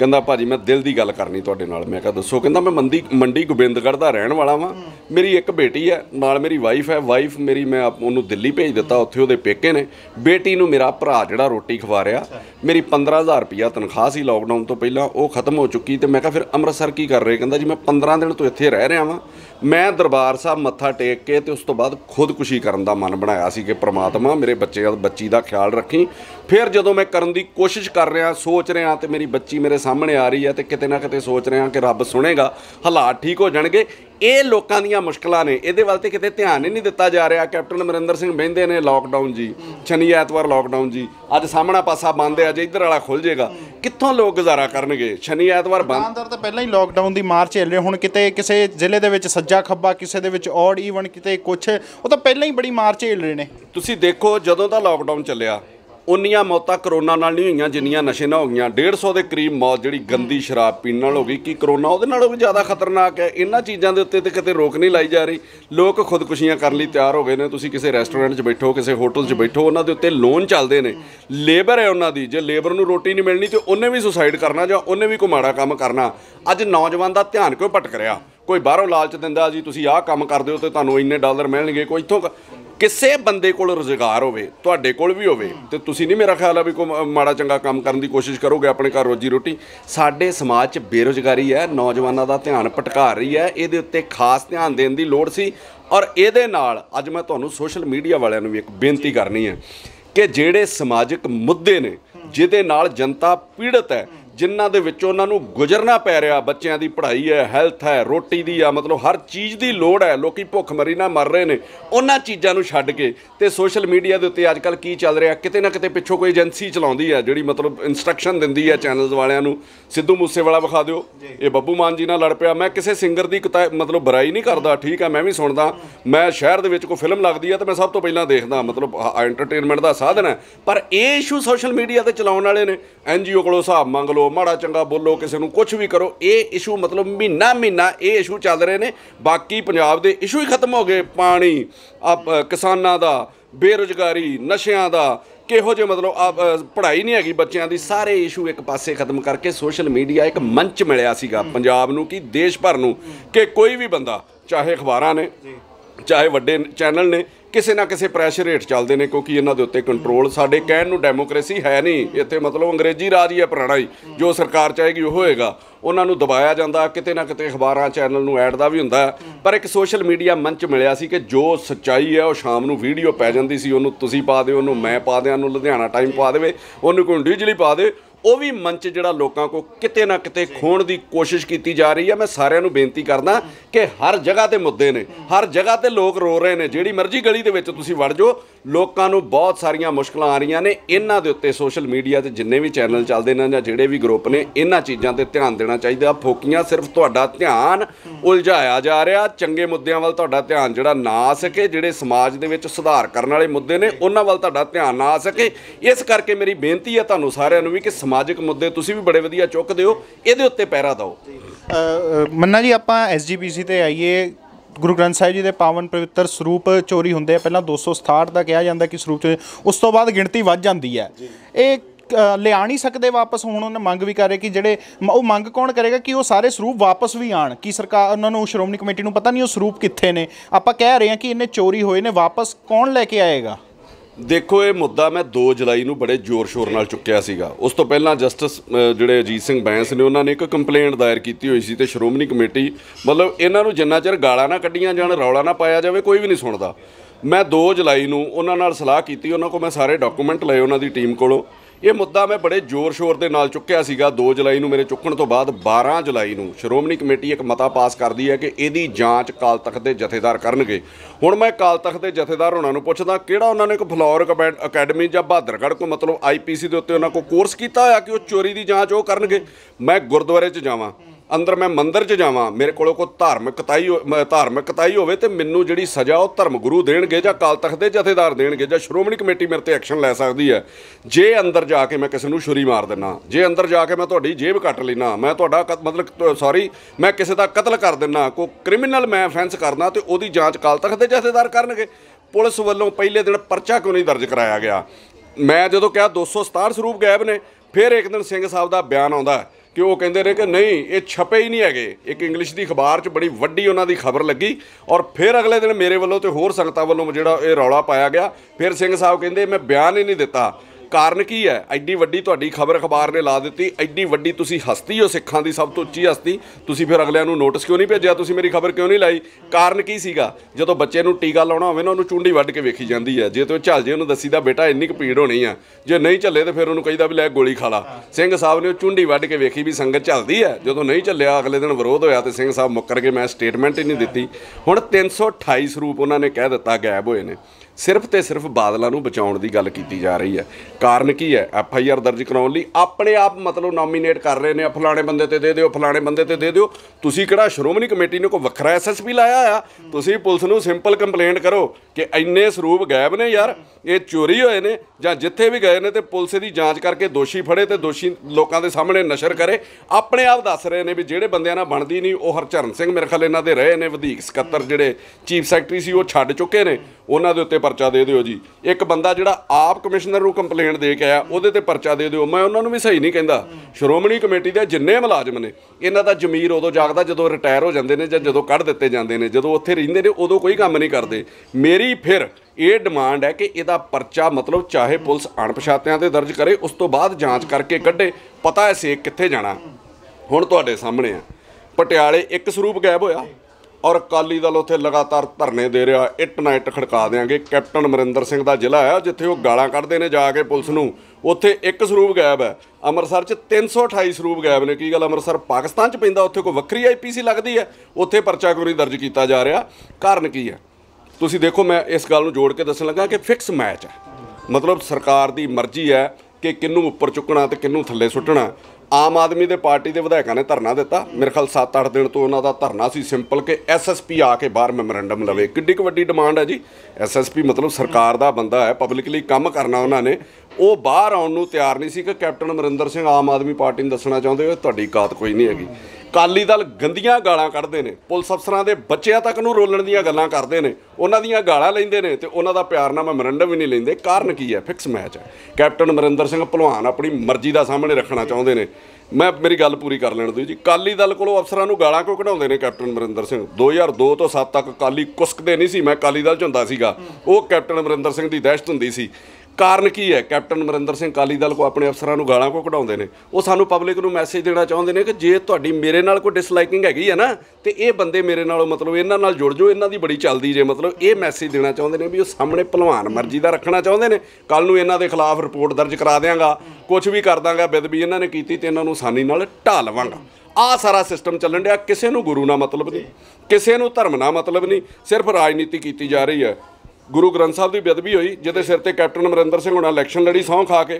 ਕਹਿੰਦਾ, ਭਾਜੀ, ਮੈਂ ਦਿਲ ਦੀ ਗੱਲ ਕਰਨੀ ਤੁਹਾਡੇ ਨਾਲ। ਮੈਂ ਕਿਹਾ, ਦੱਸੋ। ਕਹਿੰਦਾ, ਮੈਂ ਮੰਡੀ ਮੰਡੀ ਗੋਬਿੰਦਗੜ੍ਹ ਦਾ ਰਹਿਣ ਵਾਲਾ ਵਾਂ। ਮੇਰੀ ਇੱਕ ਬੇਟੀ ਹੈ, ਨਾਲ ਮੇਰੀ ਵਾਈਫ ਹੈ। ਵਾਈਫ ਮੇਰੀ ਮੈਂ ਉਹਨੂੰ ਦਿੱਲੀ ਭੇਜ ਦਿੱਤਾ, ਉੱਥੇ ਉਹਦੇ ਪੇਕੇ ਨੇ। ਬੇਟੀ ਨੂੰ ਮੇਰਾ ਭਰਾ ਜਿਹੜਾ ਰੋਟੀ ਖਵਾ ਰਿਹਾ, ਮੇਰੀ 15000 ਰੁਪਿਆ ਤਨਖਾਹ ਸੀ ਲੋਕਡਾਊਨ ਤੋਂ ਪਹਿਲਾਂ, ਉਹ ਖਤਮ ਹੋ ਚੁੱਕੀ ਤੇ ਮੈਂ ਕਿਹਾ, ਫਿਰ ਅੰਮ੍ਰਿਤਸਰ ਕੀ ਕਰ ਰਹੇ? ਕਹਿੰਦਾ, ਜੀ, ਮੈਂ 15 ਦਿਨ ਤੋਂ ਇੱਥੇ ਰਹਿ ਰਿਹਾ ਵਾਂ। ਮੈਂ ਦਰਬਾਰ ਸਾਹਿਬ ਮੱਥਾ ਟੇਕ ਕੇ ਤੇ ਉਸ ਤੋਂ ਬਾਅਦ ਖੁਦਕੁਸ਼ੀ ਕਰਨ ਦਾ ਮਨ ਬਣਾਇਆ ਸੀ ਕਿ ਪ੍ਰਮਾਤਮਾ ਮੇਰੇ ਬੱਚੇ ਬੱਚੀ ਦਾ ਖਿਆਲ ਰੱਖੀ। ਫਿਰ ਜਦੋਂ ਮੈਂ ਕਰਨ ਦੀ ਕੋਸ਼ਿਸ਼ ਕਰ ਰਿਹਾ, ਸੋਚ ਰਿਹਾ ਤੇ ਮੇਰੀ ਬੱਚੀ ਮੇਰੇ ਸਾਹਮਣੇ ਆ ਰਹੀ ਹੈ ਤੇ ਕਿਤੇ ਨਾ ਕਿਤੇ ਸੋਚ ਰਿਹਾ ਕਿ ਰੱਬ ਸੁਣੇਗਾ, ਹਾਲਾਤ ਠੀਕ ਹੋ ਜਾਣਗੇ। ਇਹ ਲੋਕਾਂ ਦੀਆਂ ਮੁਸ਼ਕਲਾਂ ਨੇ। ਇਹਦੇ ਵੱਲ ਤੇ ਕਿਤੇ ਧਿਆਨ ਹੀ ਨਹੀਂ ਦਿੱਤਾ ਜਾ ਰਿਹਾ। ਕੈਪਟਨ ਅਮਰਿੰਦਰ ਸਿੰਘ ਬਹਿੰਦੇ ਨੇ ਲਾਕਡਾਊਨ ਜੀ। ਸ਼ਨੀ ਐਤਵਾਰ ਲਾਕਡਾਊਨ ਜੀ। ਅੱਜ ਸਾਹਮਣਾ ਪਾਸਾ ਬੰਦ ਹੈ ਅੱਜ ਇੱਧਰ ਵਾਲਾ ਖੁੱਲ ਜਾਏਗਾ। ਕਿੱਥੋਂ ਲੋਕ ਗੁਜ਼ਾਰਾ ਕਰਨਗੇ? ਸ਼ਨੀ ਐਤਵਾਰ ਬੰਦ ਦੁਕਾਨਦਾਰ ਤਾਂ ਪਹਿਲਾਂ ਹੀ ਲੋਕਡਾਊਨ ਦੀ ਮਾਰ ਝੇਲ ਰਹੇ। ਹੁਣ ਕਿਤੇ ਕਿਸੇ ਜ਼ਿਲ੍ਹੇ ਦੇ ਵਿੱਚ ਸੱਜਾ ਖੱਬਾ ਕਿਸੇ ਦੇ ਵਿੱਚ ਔਡ ਈਵਨ ਕਿਤੇ ਕੁਛ ਉਹ ਤਾਂ ਪਹਿਲਾਂ ਹੀ ਬੜੀ ਮਾਰ ਝੇਲ ਰਹੇ ਨੇ। ਤੁਸੀਂ ਦੇਖੋ ਜਦੋਂ ਦਾ ਲਾਕਡਾਊਨ ਚੱਲਿਆ ਉਨੀਆਂ ਮੌਤਾਂ ਕਰੋਨਾ ਨਾਲ ਨਹੀਂ ਹੋਈਆਂ, ਜਿੰਨੀਆਂ ਨਸ਼ੇ ਨਾਲ ਹੋ ਗਈਆਂ। 150 ਦੇ ਕਰੀਬ ਮੌਤ ਜਿਹੜੀ ਗੰਦੀ ਸ਼ਰਾਬ ਪੀਣ ਨਾਲ ਹੋ ਗਈ। ਕਿ ਕਰੋਨਾ ਉਹਦੇ ਨਾਲੋਂ ਵੀ ਜ਼ਿਆਦਾ ਖਤਰਨਾਕ ਹੈ? ਇਹਨਾਂ ਚੀਜ਼ਾਂ ਦੇ ਉੱਤੇ ਤੇ ਕਿਤੇ ਰੋਕ ਨਹੀਂ ਲਾਈ ਜਾ ਰਹੀ। ਲੋਕ ਖੁਦਕੁਸ਼ੀਆਂ ਕਰਨ ਲਈ ਤਿਆਰ ਹੋ ਗਏ ਨੇ। ਤੁਸੀਂ ਕਿਸੇ ਰੈਸਟੋਰੈਂਟ 'ਚ ਬੈਠੋ, ਕਿਸੇ ਹੋਟਲ 'ਚ ਬੈਠੋ, ਉਹਨਾਂ ਦੇ ਉੱਤੇ ਲੋਨ ਚੱਲਦੇ ਨੇ। ਲੇਬਰ ਹੈ ਉਹਨਾਂ ਦੀ। ਜੇ ਲੇਬਰ ਨੂੰ ਰੋਟੀ ਨਹੀਂ ਮਿਲਣੀ ਤੇ ਉਹਨੇ ਵੀ ਸੁਸਾਈਡ ਕਰਨਾ ਜਾਂ ਉਹਨੇ ਵੀ ਕੋਈ ਮਾੜਾ ਕੰਮ ਕਰਨਾ। ਅੱਜ ਨੌਜਵਾਨ ਦਾ ਧਿਆਨ ਕਿਉਂ ਭਟਕ ਰਿਹਾ? ਕੋਈ ਬਾਹਰੋਂ ਲਾਲਚ ਦਿੰਦਾ ਜੀ, ਤੁਸੀਂ ਆਹ ਕੰਮ ਕਰਦੇ ਹੋ ਤੇ ਤੁਹਾਨੂੰ ਇੰਨੇ ਡਾਲਰ ਮਿਲਣਗੇ। ਕੋਈ ਇੱਥੋਂ ਕਿਸੇ ਬੰਦੇ ਕੋਲ ਰੁਜ਼ਗਾਰ ਹੋਵੇ, ਤੁਹਾਡੇ ਕੋਲ ਵੀ ਹੋਵੇ, ਤੇ ਤੁਸੀਂ ਨਹੀਂ ਮੇਰਾ ਖਿਆਲ ਆ ਵੀ ਕੋਈ ਮਾੜਾ ਚੰਗਾ ਕੰਮ ਕਰਨ ਦੀ ਕੋਸ਼ਿਸ਼ ਕਰੋਗੇ ਆਪਣੇ ਘਰ ਰੋਜੀ ਰੋਟੀ। ਸਾਡੇ ਸਮਾਜ 'ਚ ਬੇਰੁਜ਼ਗਾਰੀ ਹੈ, ਨੌਜਵਾਨਾਂ ਦਾ ਧਿਆਨ ਭਟਕਾ ਰਹੀ ਹੈ, ਇਹਦੇ ਉੱਤੇ ਖਾਸ ਧਿਆਨ ਦੇਣ ਦੀ ਲੋੜ ਸੀ। ਔਰ ਇਹਦੇ ਨਾਲ ਅੱਜ ਮੈਂ ਤੁਹਾਨੂੰ ਸੋਸ਼ਲ ਮੀਡੀਆ ਵਾਲਿਆਂ ਨੂੰ ਵੀ ਇੱਕ ਬੇਨਤੀ ਕਰਨੀ ਹੈ ਕਿ ਜਿਹੜੇ ਸਮਾਜਿਕ ਮੁੱਦੇ ਨੇ, ਜਿਹਦੇ ਨਾਲ ਜਨਤਾ ਪੀੜਤ ਹੈ ਜਿਨ੍ਹਾਂ ਦੇ ਵਿੱਚ ਉਹਨਾਂ ਨੂੰ ਗੁਜ਼ਰਨਾ ਪੈ ਰਿਹਾ ਬੱਚਿਆਂ ਦੀ ਪੜ੍ਹਾਈ ਹੈ ਹੈਲਥ ਹੈ ਰੋਟੀ ਦੀ ਆ ਮਤਲਬ ਹਰ ਚੀਜ਼ ਦੀ ਲੋੜ ਹੈ ਲੋਕੀ ਭੁੱਖਮਰੀ ਨਾਲ ਮਰ ਰਹੇ ਨੇ ਉਹਨਾਂ ਚੀਜ਼ਾਂ ਨੂੰ ਛੱਡ ਕੇ। ਤੇ ਸੋਸ਼ਲ ਮੀਡੀਆ ਦੇ ਉੱਤੇ ਅੱਜਕੱਲ ਕੀ ਚੱਲ ਰਿਹਾ? ਕਿਤੇ ਨਾ ਕਿਤੇ ਪਿੱਛੋਂ ਕੋਈ ਏਜੰਸੀ ਚਲਾਉਂਦੀ ਹੈ ਜਿਹੜੀ ਮਤਲਬ ਇਨਸਟਰਕਸ਼ਨ ਦਿੰਦੀ ਹੈ ਚੈਨਲਸ ਵਾਲਿਆਂ ਨੂੰ। ਸਿੱਧੂ ਮੂਸੇਵਾਲਾ ਵਿਖਾ ਦਿਓ। ਇਹ ਬੱਬੂ ਮਾਨ ਜੀ ਨਾਲ ਲੜ ਪਿਆ। ਮੈਂ ਕਿਸੇ ਸਿੰਗਰ ਦੀ ਮਤਲਬ ਬੁਰਾਈ ਨਹੀਂ ਕਰਦਾ ਠੀਕ ਹੈ ਮੈਂ ਵੀ ਸੁਣਦਾ। ਮੈਂ ਸ਼ਹਿਰ ਦੇ ਵਿੱਚ ਕੋਈ ਫਿਲਮ ਲੱਗਦੀ ਹੈ ਤਾਂ ਮੈਂ ਸਭ ਤੋਂ ਪਹਿਲਾਂ ਦੇਖਦਾ ਮਤਲਬ ਐਂਟਰਟੇਨਮੈਂਟ ਦਾ ਸਾਧਨ ਹੈ। ਪਰ ਇਹ ਇਸ਼ੂ ਸੋਸ਼ਲ ਮੀਡੀਆ ਤੇ ਚਲਾਉਣ ਵਾਲੇ ਨੇ। ਐਨਜੀਓ ਕੋਲੋਂ ਹਿਸਾਬ ਮੰਗ ਲਓ ਮਾੜਾ ਚੰਗਾ ਬੋਲੋ ਕਿਸੇ ਨੂੰ ਕੁਝ ਵੀ ਕਰੋ ਇਹ ਇਸ਼ੂ ਮਤਲਬ ਮਹੀਨਾ ਮਹੀਨਾ ਇਹ ਇਸ਼ੂ ਚੱਲ ਰਹੇ ਨੇ। ਬਾਕੀ ਪੰਜਾਬ ਦੇ ਇਸ਼ੂ ਹੀ ਖਤਮ ਹੋ ਗਏ ਪਾਣੀ ਕਿਸਾਨਾਂ ਦਾ ਬੇਰੁਜ਼ਗਾਰੀ ਨਸ਼ਿਆਂ ਦਾ ਕਿਹੋ ਜਿਹੇ ਮਤਲਬ ਆ, ਪੜ੍ਹਾਈ ਨਹੀਂ ਹੈਗੀ ਬੱਚਿਆਂ ਦੀ ਸਾਰੇ ਇਸ਼ੂ ਇੱਕ ਪਾਸੇ ਖਤਮ ਕਰਕੇ ਸੋਸ਼ਲ ਮੀਡੀਆ ਇੱਕ ਮੰਚ ਮਿਲਿਆ ਸੀਗਾ ਪੰਜਾਬ ਨੂੰ ਕਿ ਦੇਸ਼ ਭਰ ਨੂੰ ਕਿ ਕੋਈ ਵੀ ਬੰਦਾ ਚਾਹੇ ਅਖਬਾਰਾਂ ਨੇ ਚਾਹੇ ਵੱਡੇ ਚੈਨਲ ਨੇ ਕਿਸੇ ਨਾ ਕਿਸੇ ਪ੍ਰੈਸ਼ਰ ਹੇਠ ਚੱਲਦੇ ਨੇ ਕਿਉਂਕਿ ਇਹਨਾਂ ਦੇ ਉੱਤੇ ਕੰਟਰੋਲ ਸਾਡੇ ਕਹਿਣ ਨੂੰ ਡੈਮੋਕ੍ਰੇਸੀ ਹੈ ਨਹੀਂ। ਇੱਥੇ ਮਤਲਬ ਅੰਗਰੇਜ਼ੀ ਰਾਜ ਹੀ ਹੈ ਪੁਰਾਣਾ ਹੀ। ਜੋ ਸਰਕਾਰ ਚਾਹੇਗੀ ਉਹ ਹੋਏਗਾ। ਉਹਨਾਂ ਨੂੰ ਦਬਾਇਆ ਜਾਂਦਾ, ਕਿਤੇ ਨਾ ਕਿਤੇ ਅਖਬਾਰਾਂ ਚੈਨਲ ਨੂੰ ਐਡ ਦਾ ਵੀ ਹੁੰਦਾ। ਪਰ ਇੱਕ ਸੋਸ਼ਲ ਮੀਡੀਆ ਮੰਚ ਮਿਲਿਆ ਸੀ ਕਿ ਜੋ ਸੱਚਾਈ ਹੈ, ਉਹ ਸ਼ਾਮ ਨੂੰ ਵੀਡੀਓ ਪੈ ਜਾਂਦੀ ਸੀ। ਉਹਨੂੰ ਤੁਸੀਂ ਪਾ ਦਿਓ, ਉਹਨੂੰ ਮੈਂ ਪਾ ਦਿਆਂ, ਉਹਨੂੰ ਲੁਧਿਆਣਾ ਟਾਈਮ ਪਾ ਦੇਵੇ, ਉਹਨੂੰ ਕੋਈ ਇੰਡੀਵਿਜੂਅਲੀ ਪਾ ਦੇ। ਉਹ ਵੀ ਮੰਚ ਜਿਹੜਾ ਲੋਕਾਂ ਕੋ ਕਿਤੇ ਨਾ ਕਿਤੇ ਖੋਣ ਦੀ ਕੋਸ਼ਿਸ਼ ਕੀਤੀ ਜਾ ਰਹੀ ਹੈ। ਮੈਂ ਸਾਰਿਆਂ ਨੂੰ ਬੇਨਤੀ ਕਰਦਾ ਕਿ ਹਰ ਜਗ੍ਹਾ ਤੇ ਮੁੱਦੇ ਨੇ ਹਰ ਜਗ੍ਹਾ ਤੇ ਲੋਕ ਰੋ ਰਹੇ ਨੇ। ਜਿਹੜੀ ਮਰਜ਼ੀ ਗਲੀ ਦੇ ਵਿੱਚ ਤੁਸੀਂ ਵੜ ਜਾਓ ਲੋਕਾਂ ਨੂੰ ਬਹੁਤ ਸਾਰੀਆਂ ਮੁਸ਼ਕਲਾਂ ਆ ਰਹੀਆਂ ਨੇ। ਇਹਨਾਂ ਦੇ ਉੱਤੇ ਸੋਸ਼ਲ ਮੀਡੀਆ ਤੇ ਜਿੰਨੇ ਵੀ ਚੈਨਲ ਚੱਲਦੇ ਨੇ ਜਾਂ ਜਿਹੜੇ ਵੀ ਗਰੁੱਪ ਨੇ ਇਹਨਾਂ ਚੀਜ਼ਾਂ ਤੇ ਧਿਆਨ ਦੇਣਾ ਚਾਹੀਦਾ। ਫੋਕੀਆਂ ਸਿਰਫ ਤੁਹਾਡਾ ਧਿਆਨ ਉਲਝਾਇਆ ਜਾ ਰਿਹਾ। ਚੰਗੇ ਮੁੱਦਿਆਂ ਵੱਲ ਤੁਹਾਡਾ ਧਿਆਨ ਜਿਹੜਾ ਨਾ ਆ ਸਕੇ ਜਿਹੜੇ ਸਮਾਜ ਦੇ ਵਿੱਚ ਸੁਧਾਰ ਕਰਨ ਵਾਲੇ ਮੁੱਦੇ ਨੇ ਉਹਨਾਂ ਵੱਲ ਤੁਹਾਡਾ ਧਿਆਨ ਨਾ ਆ ਸਕੇ। ਇਸ ਕਰਕੇ ਮੇਰੀ ਬੇਨਤੀ ਹੈ ਤੁਹਾਨੂੰ ਸਾਰਿਆਂ ਨੂੰ ਵੀ ਕਿ ਸਮਾਜਿਕ ਮੁੱਦੇ ਤੁਸੀਂ ਵੀ ਬੜੇ ਵਧੀਆ ਚੁੱਕਦੇ ਹੋ ਇਹਦੇ ਉੱਤੇ ਪਹਿਰਾ ਦਿਓ। ਮੰਨਾ ਜੀ ਆਪਾਂ ਐਸਜੀਪੀਸੀ ਤੇ ਆਈਏ। ਗੁਰੂ ਗ੍ਰੰਥ ਸਾਹਿਬ ਜੀ ਦੇ ਪਾਵਨ ਪਵਿੱਤਰ ਸਰੂਪ ਚੋਰੀ ਹੁੰਦੇ ਆ। ਪਹਿਲਾਂ 267 ਦਾ ਕਿਹਾ ਜਾਂਦਾ ਕਿ ਸਰੂਪ ਚੋਰੀ ਉਸ ਤੋਂ ਬਾਅਦ ਗਿਣਤੀ ਵੱਧ ਜਾਂਦੀ ਹੈ। ਇਹ ਲਿਆ ਨਹੀਂ ਸਕਦੇ ਵਾਪਸ ਹੁਣ ਉਹਨਾਂ ਮੰਗ ਵੀ ਕਰ ਰਹੇ ਕਿ ਜਿਹੜੇ ਉਹ ਮੰਗ ਕੌਣ ਕਰੇਗਾ ਕਿ ਉਹ ਸਾਰੇ ਸਰੂਪ ਵਾਪਸ ਵੀ ਆਣ? ਕਿ ਸਰਕਾਰ ਉਹਨਾਂ ਨੂੰ ਸ਼੍ਰੋਮਣੀ ਕਮੇਟੀ ਨੂੰ ਪਤਾ ਨਹੀਂ ਉਹ ਸਰੂਪ ਕਿੱਥੇ ਨੇ? ਆਪਾਂ ਕਹਿ ਰਹੇ ਹਾਂ ਕਿ ਇੰਨੇ ਚੋਰੀ ਹੋਏ ਨੇ ਵਾਪਸ ਕੌਣ ਲੈ ਕੇ ਆਏਗਾ? ਦੇਖੋ, ਇਹ ਮੁੱਦਾ ਮੈਂ 2 ਜੁਲਾਈ ਨੂੰ ਬੜੇ ਜ਼ੋਰ-ਸ਼ੋਰ ਨਾਲ ਚੁੱਕਿਆ ਸੀਗਾ। ਉਸ ਤੋਂ ਪਹਿਲਾਂ ਜਸਟਿਸ ਜਿਹੜੇ ਅਜੀਤ ਸਿੰਘ ਬੈਂਸ ਨੇ, ਉਹਨਾਂ ਨੇ ਇੱਕ ਕੰਪਲੇਂਟ ਦਾਇਰ ਕੀਤੀ ਹੋਈ ਸੀ ਤੇ ਸ਼੍ਰੋਮਣੀ ਕਮੇਟੀ, ਮਤਲਬ ਇਹਨਾਂ ਨੂੰ ਜਿੰਨਾ ਚਿਰ ਗਾਲਾਂ ਨਾ ਕੱਢੀਆਂ ਜਾਣ, ਰੌਲਾ ਨਾ ਪਾਇਆ ਜਾਵੇ, ਕੋਈ ਵੀ ਨਹੀਂ ਸੁਣਦਾ। ਮੈਂ 2 ਜੁਲਾਈ ਨੂੰ ਉਹਨਾਂ ਨਾਲ ਸਲਾਹ ਕੀਤੀ, ਉਹਨਾਂ ਕੋਲ ਮੈਂ ਸਾਰੇ ਡਾਕੂਮੈਂਟ ਲਏ ਉਹਨਾਂ ਦੀ ਟੀਮ ਕੋਲੋਂ। ਇਹ ਮੁੱਦਾ ਮੈਂ ਬੜੇ ਜ਼ੋਰ-ਸ਼ੋਰ ਦੇ ਨਾਲ ਚੁੱਕਿਆ ਸੀਗਾ 2 ਜੁਲਾਈ ਨੂੰ ਮੇਰੇ ਚੁੱਕਣ ਤੋਂ ਬਾਅਦ 12 ਜੁਲਾਈ ਨੂੰ। ਸ਼੍ਰੋਮਣੀ ਕਮੇਟੀ ਇੱਕ ਮਤਾ ਪਾਸ ਕਰਦੀ ਹੈ ਕਿ ਇਹਦੀ ਜਾਂਚ ਕਾਲ ਤਖਤ ਦੇ ਜਥੇਦਾਰ ਕਰਨਗੇ। ਹੁਣ ਮੈਂ ਕਾਲ ਤਖਤ ਦੇ ਜਥੇਦਾਰ ਉਹਨਾਂ ਨੂੰ ਪੁੱਛਦਾ, ਕਿਹੜਾ ਉਹਨਾਂ ਨੇ ਇੱਕ ਫਲੋਰ ਅਕੈਡ- ਅਕੈਡਮੀ ਜਾਂ ਬਹਾਦਰਗੜ੍ਹ ਕੋ ਮਤਲਬ ਆਈਪੀਸੀ ਦੇ ਉੱਤੇ ਉਹਨਾਂ ਕੋ ਕੋਰਸ ਕੀਤਾ ਹੋਇਆ ਕਿ ਉਹ ਚੋਰੀ ਦੀ ਜਾਂਚ ਉਹ ਕਰਨਗੇ? ਮੈਂ ਗੁਰਦੁਆਰੇ 'ਚ ਜਾਵਾਂ। ਅੰਦਰ ਮੈਂ ਮੰਦਿਰ 'ਚ ਜਾਵਾਂ, ਮੇਰੇ ਕੋਲੋਂ ਕੋਈ ਧਾਰਮਿਕ ਕਤਾਈ ਹੋ- ਮ- ਧਾਰਮਿਕ ਕਤਾਈ ਹੋਵੇ ਤੇ ਮੈਨੂੰ ਜਿਹੜੀ ਸਜ਼ਾ ਉਹ ਧਰਮ ਗੁਰੂ ਦੇਣਗੇ ਜਾਂ ਕਾਲ ਤਖਤ ਦੇ ਜਥੇਦਾਰ ਦੇਣਗੇ ਜਾਂ ਸ਼੍ਰੋਮਣੀ ਕਮੇਟੀ ਮੇਰੇ ਤੇ ਐਕਸ਼ਨ ਲੈ ਸਕਦੀ ਹੈ। ਜੇ ਅੰਦਰ ਜਾ ਕੇ ਮੈਂ ਕਿਸੇ ਨੂੰ ਛੁਰੀ ਮਾਰ ਦਿੰਨਾ, ਜੇ ਅੰਦਰ ਜਾ ਕੇ ਮੈਂ ਤੁਹਾਡੀ ਜੇਬ ਕੱਟ ਲੈਣਾ ਮੈਂ ਤੁਹਾਡਾ ਕਤ- ਮਤਲਬ ਸੌਰੀ ਮੈਂ ਕਿਸੇ ਦਾ ਕਤਲ ਕਰ ਦਿੰਨਾ, ਕੋਈ ਕ੍ਰਿਮੀਨਲ ਮੈਂ ਅਫੈਂਸ ਕਰਨਾ ਤੇ ਉਹਦੀ ਜਾਂਚ ਕਾਲ ਤਖਤ ਦੇ ਜਥੇਦਾਰ ਕਰਨਗੇ। ਪੁਲਿਸ ਵੱਲੋਂ ਪਹਿਲੇ ਦਿਨ ਪਰਚਾ ਕਿਉਂ ਨਹੀਂ ਦਰਜ ਕਰਾਇਆ ਗਿਆ? ਮੈਂ ਜਦੋਂ ਕਿਹਾ 267 ਸਰੂਪ ਗਾਇਬ ਨੇ, ਫਿਰ ਇੱਕ ਦਿਨ ਸਿੰਘ ਸਾਹਿਬ ਦਾ ਬਿਆਨ ਆਉਂਦਾ। ਕਿ ਉਹ ਕਹਿੰਦੇ ਨੇ ਕਿ ਨਹੀਂ, ਇਹ ਛਪੇ ਹੀ ਨਹੀਂ ਹੈਗੇ। ਇੱਕ ਇੰਗਲਿਸ਼ ਦੀ ਅਖਬਾਰ 'ਚ ਬੜੀ ਵੱਡੀ ਉਹਨਾਂ ਦੀ ਖਬਰ ਲੱਗੀ ਔਰ ਫਿਰ ਅਗਲੇ ਦਿਨ ਮੇਰੇ ਵੱਲੋਂ ਤੇ ਹੋਰ ਸੰਗਤਾਂ ਵੱਲੋਂ ਜਿਹੜਾ ਇਹ ਰੌਲਾ ਪਾਇਆ ਗਿਆ। ਫਿਰ ਸਿੰਘ ਸਾਹਿਬ ਕਹਿੰਦੇ, ਮੈਂ ਬਿਆਨ ਹੀ ਨਹੀਂ ਦਿੱਤਾ। ਕਾਰਨ ਕੀ ਹੈ? ਐਡੀ ਵੱਡੀ ਤੁਹਾਡੀ ਖਬਰ ਅਖਬਾਰ ਨੇ ਲਾ ਦਿੱਤੀ, ਐਡੀ ਵੱਡੀ ਤੁਸੀਂ ਹਸਤੀ ਹੋ ਸਿੱਖਾਂ ਦੀ, ਸਭ ਤੋਂ ਉੱਚੀ ਹਸਤੀ। ਤੁਸੀਂ ਫਿਰ ਅਗਲਿਆਂ ਨੂੰ ਨੋਟਿਸ ਕਿਉਂ ਨਹੀਂ ਭੇਜਿਆ? ਤੁਸੀਂ ਮੇਰੀ ਖਬਰ ਕਿਉਂ ਨਹੀਂ ਲਾਈ? ਕਾਰਨ ਕੀ ਸੀਗਾ? ਜਦੋਂ ਬੱਚੇ ਨੂੰ ਟੀਕਾ ਲਾਉਣਾ ਹੋਵੇ ਨਾ, ਉਹਨੂੰ ਚੁੰਡੀ ਵੱਢ ਕੇ ਵੇਖੀ ਜਾਂਦੀ ਹੈ। ਜੇ ਤੇ ਉਹ ਝੱਲ ਜੇ, ਉਹਨੂੰ ਦੱਸੀਦਾ ਬੇਟਾ, ਇੰਨੀ ਕੁ ਪੀੜ ਹੋਣੀ ਆ। ਜੇ ਨਹੀਂ ਝੱਲੇ ਤੇ ਫਿਰ ਉਹਨੂੰ ਕਹੀਦਾ ਵੀ ਲੈ ਗੋਲੀ ਖਾ ਲਾ। ਸਿੰਘ ਸਾਹਿਬ ਨੇ ਉਹ ਚੁੰਡੀ ਵੱਢ ਕੇ ਵੇਖੀ ਵੀ ਸੰਗਤ ਝੱਲਦੀ ਹੈ। ਜਦੋਂ ਨਹੀਂ ਝੱਲਿਆ, ਅਗਲੇ ਦਿਨ ਵਿਰੋਧ ਹੋਇਆ ਤੇ ਸਿੰਘ ਸਾਹਿਬ ਮੁੱਕਰ ਕੇ ਮੈਂ ਸਟੇਟਮੈਂਟ ਹੀ ਨਹੀਂ ਦਿੱਤੀ। ਹੁਣ 328 ਸਰੂਪ ਉਹਨਾਂ ਨੇ ਕਹਿ ਦਿੱਤਾ, ਗਾਇਬ ਹੋਏ ਨੇ। ਸਿਰਫ ਤੇ ਸਿਰਫ ਬਾਦਲਾਂ ਨੂੰ ਬਚਾਉਣ ਦੀ ਗੱਲ ਕੀਤੀ ਜਾ ਰਹੀ ਹੈ। ਕਾਰਨ ਕੀ ਹੈ? ਐਫ ਆਈ ਆਰ ਦਰਜ ਕਰਾਉਣ ਲਈ ਆਪਣੇ ਆਪ ਮਤਲਬ ਨੋਮੀਨੇਟ ਕਰ ਰਹੇ ਨੇ ਫਲਾਣੇ ਬੰਦੇ ਤੇ ਦੇ ਦਿਓ, ਫਲਾਣੇ ਬੰਦੇ ਤੇ ਦੇ ਦਿਓ। ਤੁਸੀਂ ਕਿਹੜਾ ਸ਼੍ਰੋਮਣੀ ਕਮੇਟੀ ਨੇ ਕੋਈ ਵੱਖਰਾ ਐਸਐਸਪੀ ਲਾਇਆ ਆ? ਤੁਸੀਂ ਪੁਲਿਸ ਨੂੰ ਸਿੰਪਲ ਕੰਪਲੇਂਟ ਕਰੋ ਕਿ ਇੰਨੇ ਸਰੂਪ ਗਾਇਬ ਨੇ ਯਾਰ, ਇਹ ਚੋਰੀ ਹੋਏ ਨੇ ਜਾਂ ਜਿੱਥੇ ਵੀ ਗਏ ਨੇ ਤੇ ਪੁਲਿਸ ਦੀ ਜਾਂਚ ਕਰਕੇ ਦੋਸ਼ੀ ਫੜੇ ਤੇ ਦੋਸ਼ੀ ਲੋਕਾਂ ਦੇ ਸਾਹਮਣੇ ਨਸ਼ਰ ਕਰੇ। ਆਪਣੇ ਆਪ ਦੱਸ ਰਹੇ ਨੇ ਵੀ ਜਿਹੜੇ ਬੰਦਿਆਂ ਨਾਲ ਬਣਦੀ ਨਹੀਂ, ਉਹ ਹਰਚਰਨ ਸਿੰਘ ਮੇਰੇ ਖਿਆਲ ਇਹਨਾਂ ਦੇ ਰਹੇ ਨੇ, ਵਧੀਕ ਸਕੱਤਰ ਜਿਹੜੇ ਚੀਫ ਸੈਕਟਰੀ ਸੀ, ਉਹ ਛੱਡ ਚੁੱਕੇ ਨੇ। ਉਹਨਾਂ ਦੇ ਉੱਤੇ ਪਰਚਾ ਦੇ ਦਿਓ ਜੀ। ਇੱਕ ਬੰਦਾ ਜਿਹੜਾ ਆਪ ਕਮਿਸ਼ਨਰ ਨੂੰ ਕੰਪਲੇਂਟ ਦੇ ਕੇ ਆਇਆ, ਉਹਦੇ ਤੇ ਪਰਚਾ ਦੇ ਦਿਓ। ਮੈਂ ਉਹਨਾਂ ਨੂੰ ਵੀ ਸਹੀ ਨਹੀਂ ਕਹਿੰਦਾ। ਸ਼੍ਰੋਮਣੀ ਕਮੇਟੀ ਦੇ ਜਿੰਨੇ ਮੁਲਾਜ਼ਮ ਨੇ, ਇਹਨਾਂ ਦਾ ਜ਼ਮੀਰ ਉਦੋਂ ਜਾਗਦਾ ਜਦੋਂ ਰਿਟਾਇਰ ਹੋ ਜਾਂਦੇ ਨੇ ਜਾਂ ਜਦੋਂ ਕੱਢ ਦਿੱਤੇ ਜਾਂਦੇ ਨੇ। ਜਦੋਂ ਉੱਥੇ ਰਹਿੰਦੇ ਨੇ, ਉਦੋਂ ਕੋਈ ਕੰਮ ਨਹੀਂ ਕਰਦੇ। ਮੇਰੀ ਫਿਰ ਇਹ ਡਿਮਾਂਡ ਹੈ ਕਿ ਇਹਦਾ ਪਰਚਾ ਮਤਲਬ ਚਾਹੇ ਪੁਲਿਸ ਅਣਪਛਾਤਿਆਂ ਤੇ ਦਰਜ ਕਰੇ, ਉਸ ਤੋਂ ਬਾਅਦ ਜਾਂਚ ਕਰਕੇ ਕੱਢੇ। ਪਤਾ ਹੈ ਸੇਕ ਕਿੱਥੇ ਜਾਣਾ। ਹੁਣ ਤੁਹਾਡੇ ਸਾਹਮਣੇ ਆ ਪਟਿਆਲੇ ਇੱਕ ਸਰੂਪ ਗਾਇਬ ਹੋਇਆ। ਔਰ ਅਕਾਲੀ ਦਲ ਉੱਥੇ ਲਗਾਤਾਰ ਧਰਨੇ ਦੇ ਰਿਹਾ। ਇੱਟ ਨਾ ਇੱਟ ਖੜਕਾ ਦੇਾਂਗੇ ਕੈਪਟਨ ਅਮਰਿੰਦਰ ਸਿੰਘ ਦਾ ਜ਼ਿਲ੍ਹਾ ਹੈ ਜਿੱਥੇ ਉਹ ਗਾਲਾਂ ਕੱਢਦੇ ਨੇ ਜਾ ਕੇ ਪੁਲਿਸ ਨੂੰ। ਉੱਥੇ ਇੱਕ ਸਰੂਪ ਗਾਇਬ ਹੈ। ਅੰਮ੍ਰਿਤਸਰ 'ਚ 328 ਸਰੂਪ ਗਾਇਬ ਨੇ। ਕੀ ਗੱਲ ਅੰਮ੍ਰਿਤਸਰ? ਪਾਕਿਸਤਾਨ 'ਚ ਪੈਂਦਾ, ਉੱਥੇ ਕੋਈ ਵੱਖਰੀ ਆਈਪੀਸੀ ਲੱਗਦੀ ਹੈ? ਉੱਥੇ ਪਰਚਾ ਕਿਉਂ ਦਰਜ ਕੀਤਾ ਜਾ ਰਿਹਾ। ਕਾਰਨ ਕੀ ਹੈ? ਤੁਸੀਂ ਦੇਖੋ, ਮੈਂ ਇਸ ਗੱਲ ਨੂੰ ਜੋੜ ਕੇ ਦੱਸਣ ਲੱਗਾ ਕਿ ਫਿਕਸ ਮੈਚ ਹੈ। ਮਤਲਬ ਸਰਕਾਰ ਦੀ ਮਰਜ਼ੀ ਹੈ ਕਿ ਕਿੰਨੂੰ ਉੱਪਰ ਚੁੱਕਣਾ ਤੇ ਕਿੰਨੂੰ ਥੱਲੇ ਸੁੱਟਣਾ। ਆਮ ਆਦਮੀ ਦੇ ਪਾਰਟੀ ਦੇ ਵਿਧਾਇਕਾਂ ਨੇ ਧਰਨਾ ਦਿੱਤਾ। ਮੇਰੇ ਖਿਆਲ 7-8 ਦਿਨ ਤੋਂ ਉਹਨਾਂ ਦਾ ਧਰਨਾ ਸੀ ਸਿੰਪਲ ਕਿ ਐਸਐਸਪੀ ਆ ਕੇ ਬਾਹਰ ਮੈਮੋਰੈਂਡਮ ਲਵੇ। ਕਿੱਡੀ ਕੁ ਵੱਡੀ ਡਿਮਾਂਡ ਹੈ ਜੀ। ਐਸਐਸਪੀ ਮਤਲਬ ਸਰਕਾਰ ਦਾ ਬੰਦਾ ਹੈ ਪਬਲਿਕਲੀ ਕੰਮ ਕਰਨਾ ਉਹਨਾਂ ਨੇ। ਉਹ ਬਾਹਰ ਆਉਣ ਨੂੰ ਤਿਆਰ ਨਹੀਂ ਸੀ ਕਿ ਕੈਪਟਨ ਅਮਰਿੰਦਰ ਸਿੰਘ ਆਮ ਆਦਮੀ ਪਾਰਟੀ ਨੂੰ ਦੱਸਣਾ ਚਾਹੁੰਦੇ ਹੋ ਤੁਹਾਡੀ ਕਾਤ ਕੋਈ ਨਹੀਂ ਹੈਗੀ। ਕਾਲੀ ਦਲ ਗੰਦੀਆਂ ਗਾਲਾਂ ਕੱਢਦੇ ਨੇ, ਪੁਲਿਸ ਅਫਸਰਾਂ ਦੇ ਬੱਚਿਆਂ ਤੱਕ ਨੂੰ ਰੋਲਣ ਦੀਆਂ ਗੱਲਾਂ ਕਰਦੇ ਨੇ, ਉਹਨਾਂ ਦੀਆਂ ਗਾਲਾਂ ਲੈਂਦੇ ਨੇ ਤੇ ਉਹਨਾਂ ਦਾ ਪਿਆਰਨਾਮਾ ਮੈਮੋਰੰਡਮ ਵੀ ਨਹੀਂ ਲੈਂਦੇ, ਕਾਰਨ ਕੀ ਹੈ? ਫਿਕਸ ਮੈਚ ਹੈ। ਕੈਪਟਨ ਅਮਰਿੰਦਰ ਸਿੰਘ ਭਲਵਾਨ ਆਪਣੀ ਮਰਜ਼ੀ ਦਾ ਸਾਹਮਣੇ ਰੱਖਣਾ ਚਾਹੁੰਦੇ ਨੇ। ਮੈਂ ਮੇਰੀ ਗੱਲ ਪੂਰੀ ਕਰ ਲੈਣ ਦਿਓ ਜੀ। ਕਾਲੀ ਦਲ ਕੋਲੋਂ ਅਫਸਰਾਂ ਨੂੰ ਗਾਲਾਂ ਕਿਉਂ ਕਢਾਉਂਦੇ ਨੇ ਕੈਪਟਨ ਅਮਰਿੰਦਰ ਸਿੰਘ? 2002 ਤੋਂ 7 ਤੱਕ ਕਾਲੀ ਕੁਸਕਦੇ ਨਹੀਂ ਸੀ। ਮੈਂ ਕਾਲੀ ਦਲ ਚ ਹੁੰਦਾ ਸੀਗਾ। ਉਹ ਕੈਪਟਨ ਅਮਰਿੰਦਰ ਸਿੰਘ ਦੀ ਦਹਿਸ਼ਤ ਹੁੰਦੀ ਸੀ। ਕਾਰਨ ਕੀ ਹੈ? ਕੈਪਟਨ ਅਮਰਿੰਦਰ ਸਿੰਘ ਕਾਲੀ ਦਲ ਕੋ ਆਪਣੇ ਅਫਸਰਾਂ ਨੂੰ ਗਾਲਾਂ ਕੋ ਕਢਾਉਂਦੇ ਨੇ? ਉਹ ਸਾਨੂੰ ਪਬਲਿਕ ਨੂੰ ਮੈਸੇਜ ਦੇਣਾ ਚਾਹੁੰਦੇ ਨੇ ਕਿ ਜੇ ਤੁਹਾਡੀ ਮੇਰੇ ਨਾਲ ਕੋਈ ਡਿਸਲਾਈਕਿੰਗ ਹੈਗੀ ਹੈ ਨਾ, ਤੇ ਇਹ ਬੰਦੇ ਮੇਰੇ ਨਾਲੋਂ ਮਤਲਬ ਇਹਨਾਂ ਨਾਲ ਜੁੜ ਜਾਓ, ਇਹਨਾਂ ਦੀ ਬੜੀ ਚੱਲਦੀ ਜੇ। ਮਤਲਬ ਇਹ ਮੈਸੇਜ ਦੇਣਾ ਚਾਹੁੰਦੇ ਨੇ ਵੀ ਉਹ ਸਾਹਮਣੇ ਭਲਵਾਨ ਮਰਜ਼ੀ ਦਾ ਰੱਖਣਾ ਚਾਹੁੰਦੇ ਨੇ। ਕੱਲ ਨੂੰ ਇਹਨਾਂ ਦੇ ਖਿਲਾਫ ਰਿਪੋਰਟ ਦਰਜ ਕਰਾ ਦਿਆਂਗਾ ਕੁਝ ਵੀ ਕਰ ਦਾਂਗਾ ਬੇਦਬੀ ਇਹਨਾਂ ਨੇ ਕੀਤੀ ਤੇ ਇਹਨਾਂ ਨੂੰ ਆਸਾਨੀ ਨਾਲ ਢਾ ਲਵਾਂਗਾ। ਆ ਸਾਰਾ ਸਿਸਟਮ ਚੱਲਣ ਡਿਆ, ਕਿਸੇ ਨੂੰ ਗੁਰੂ ਨਾਲ ਮਤਲਬ ਨਹੀਂ, ਕਿਸੇ ਨੂੰ ਧਰਮ ਨਾਲ ਮਤਲਬ ਨਹੀਂ, ਸਿਰਫ ਰਾਜਨੀਤੀ ਕੀਤੀ ਜਾ ਰਹੀ ਹੈ। ਗੁਰੂ ਗ੍ਰੰਥ ਸਾਹਿਬ ਦੀ ਬੇਅਦਬੀ ਹੋਈ ਜਿਹਦੇ ਸਿਰ ਤੇ ਕੈਪਟਨ ਅਮਰਿੰਦਰ ਸਿੰਘ ਹੁਣਾਂ ਇਲੈਕਸ਼ਨ ਲੜੀ ਸਹੁੰ ਖਾ ਕੇ।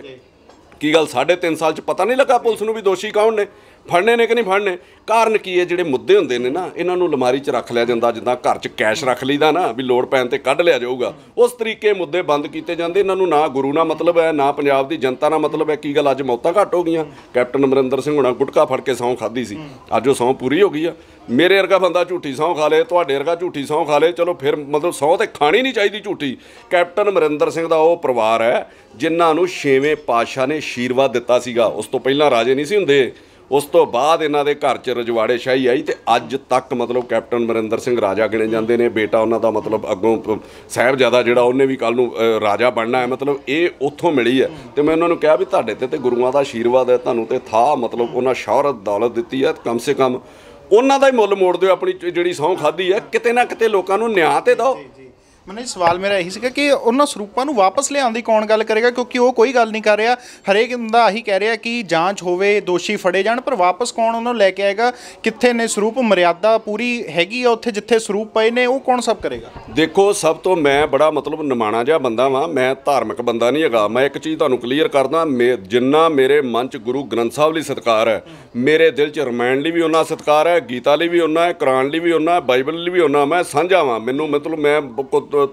ਕੀ ਗੱਲ ਸਾਢੇ ਤਿੰਨ ਸਾਲ ਚ ਪਤਾ ਨਹੀਂ ਲੱਗਾ ਪੁਲਿਸ ਨੂੰ ਵੀ ਦੋਸ਼ੀ ਕੌਣ ਨੇ? ਫੜਨੇ ਨੇ ਕਿ ਨਹੀਂ ਫੜਨੇ? ਕਾਰਨ ਕੀ ਹੈ? ਜਿਹੜੇ ਮੁੱਦੇ ਹੁੰਦੇ ਨੇ ਨਾ, ਇਹਨਾਂ ਨੂੰ ਅਲਮਾਰੀ 'ਚ ਰੱਖ ਲਿਆ ਜਾਂਦਾ, ਜਿੱਦਾਂ ਘਰ 'ਚ ਕੈਸ਼ ਰੱਖ ਲਈਦਾ ਨਾ, ਵੀ ਲੋੜ ਪੈਣ ਤੇ ਕੱਢ ਲਿਆ ਜਾਊਗਾ। ਉਸ ਤਰੀਕੇ ਮੁੱਦੇ ਬੰਦ ਕੀਤੇ ਜਾਂਦੇ। ਇਹਨਾਂ ਨੂੰ ਨਾ ਗੁਰੂ ਨਾਲ ਮਤਲਬ ਹੈ, ਨਾ ਪੰਜਾਬ ਦੀ ਜਨਤਾ ਨਾਲ ਮਤਲਬ ਹੈ। ਕੀ ਗੱਲ? ਅੱਜ ਮੌਤਾਂ ਘੱਟ ਹੋ ਗਈਆਂ। ਕੈਪਟਨ ਅਮਰਿੰਦਰ ਸਿੰਘ ਹੁਣਾਂ ਗੁਟਕਾ ਫੜ ਕੇ ਸਹੁੰ ਖਾਧੀ ਸੀ। ਅੱਜ ਉਹ ਸਹੁੰ ਪੂਰੀ ਹੋ ਗਈ ਆ। ਮੇਰੇ ਵਰਗਾ ਬੰਦਾ ਝੂਠੀ ਸਹੁੰ ਖਾ ਲੇ, ਤੁਹਾਡੇ ਵਰਗਾ ਝੂਠੀ ਸਹੁੰ ਖਾ ਲੇ, ਚਲੋ ਫਿਰ ਮਤਲਬ ਸਹੁੰ ਤੇ ਖਾਣੀ ਨਹੀਂ ਚਾਹੀਦੀ ਝੂਠੀ। ਕੈਪਟਨ ਅਮਰਿੰਦਰ ਸਿੰਘ ਦਾ ਉਹ ਪਰਿਵਾਰ ਹੈ, ਜਿਨ੍ਹਾਂ ਨੂੰ ਛੇਵੇਂ ਪਾਤਸ਼ਾਹ ਨੇ ਆਸ਼ੀਰਵਾਦ ਦਿੱਤਾ ਸੀਗਾ। ਉਸ ਤੋਂ ਪਹਿਲਾਂ ਰਾਜੇ ਨਹੀਂ ਸੀ ਹੁੰਦੇ। ਉਸ ਤੋਂ ਬਾਅਦ ਇਹਨਾਂ ਦੇ ਘਰ 'ਚ ਰਜਵਾੜੇ ਸ਼ਾਹੀ ਆਈ ਤੇ ਅੱਜ ਤੱਕ ਮਤਲਬ ਕੈਪਟਨ ਅਮਰਿੰਦਰ ਸਿੰਘ ਰਾਜਾ ਗਿਣੇ ਜਾਂਦੇ ਨੇ। ਬੇਟਾ ਉਹਨਾਂ ਦਾ ਮਤਲਬ ਅੱਗੋਂ ਪ- ਸਾਹਿਬਜ਼ਾਦਾ ਜਿਹੜਾ ਉਹਨੇ ਵੀ ਕੱਲ ਨੂੰ ਰਾਜਾ ਬਣਨਾ ਹੈ। ਮਤਲਬ ਇਹ ਉੱਥੋਂ ਮਿਲੀ ਹੈ। ਤੇ ਮੈਂ ਉਹਨਾਂ ਨੂੰ ਕਿਹਾ ਵੀ ਤੁਹਾਡੇ ਤੇ ਤੇ ਗੁਰੂਆਂ ਦਾ ਆਸ਼ੀਰਵਾਦ ਹੈ, ਤੁਹਾਨੂੰ ਤੇ ਥਾ ਮਤਲਬ ਉਹਨਾਂ ਸ਼ੌਹਰਤ, ਦੌਲਤ ਦਿੱਤੀ ਹੈ। ਕਮ ਸੇ ਕਮ ਉਹਨਾਂ ਦਾ ਹੀ ਮੁੱਲ ਮੋੜ ਦਿਓ, ਆਪਣੀ ਜਿਹੜੀ ਸਹੁੰ ਖਾਦੀ ਹੈ, ਕਿਤੇ ਨਾ ਕਿਤੇ ਲੋਕਾਂ ਨੂੰ ਨਿਆਂ ਤੇ ਦਿਓ। ਮੈਨੂੰ ਸਵਾਲ ਮੇਰਾ ਇਹੀ ਸੀਗਾ ਕਿ ਉਹਨਾਂ ਸਰੂਪਾਂ ਨੂੰ ਵਾਪਸ ਲਿਆਉਣ ਦੀ ਕੌਣ ਗੱਲ ਕਰੇਗਾ? ਕਿਉਂਕਿ ਉਹ ਕੋਈ ਗੱਲ ਨਹੀਂ ਕਰ ਰਿਹਾ। ਹਰੇਕ ਬੰਦਾ ਆਹੀ ਕਹਿ ਰਿਹਾ ਕਿ ਜਾਂਚ ਹੋਵੇ, ਦੋਸ਼ੀ ਫੜੇ ਜਾਣ, ਪਰ ਵਾਪਸ ਕੌਣ ਉਹਨਾਂ ਨੂੰ ਲੈ ਕੇ ਆਏਗਾ? ਕਿੱਥੇ ਨੇ ਸਰੂਪ? ਮਰਿਆਦਾ ਪੂਰੀ ਹੈਗੀ ਆ ਉੱਥੇ ਜਿੱਥੇ ਸਰੂਪ ਪਏ ਨੇ, ਉਹ ਕੌਣ ਸਭ ਕਰੇਗਾ? ਦੇਖੋ, ਸਭ ਤੋਂ ਮੈਂ ਬੜਾ ਮਤਲਬ ਨਿਮਾਣਾ ਜਿਹਾ ਬੰਦਾ ਵਾਂ। ਮੈਂ ਧਾਰਮਿਕ ਬੰਦਾ ਨਹੀਂ ਹੈਗਾ। ਮੈਂ ਇੱਕ ਚੀਜ਼ ਤੁਹਾਨੂੰ ਕਲੀਅਰ ਕਰਦਾ। ਮੇ- ਜਿੰਨਾ ਮੇਰੇ ਮਨ 'ਚ ਗੁਰੂ ਗ੍ਰੰਥ ਸਾਹਿਬ ਲਈ ਸਤਿਕਾਰ ਹੈ, ਮੇਰੇ ਦਿਲ 'ਚ ਰਮਾਇਣ ਲਈ ਵੀ ਉਹਨਾਂ ਸਤਿਕਾਰ ਹੈ, ਗੀਤਾ ਲਈ ਵੀ ਉਹਨਾਂ ਹੈ, ਕੁਰਾਨ ਲਈ ਵੀ ਉਹਨਾਂ ਹੈ, ਬਾਈਬਲ ਲਈ ਵੀ ਉਹਨਾਂ ਮੈਂ ਸਾਂਝਾ ਵਾਂ। ਮੈਨੂੰ ਮਤਲਬ ਮੈਂ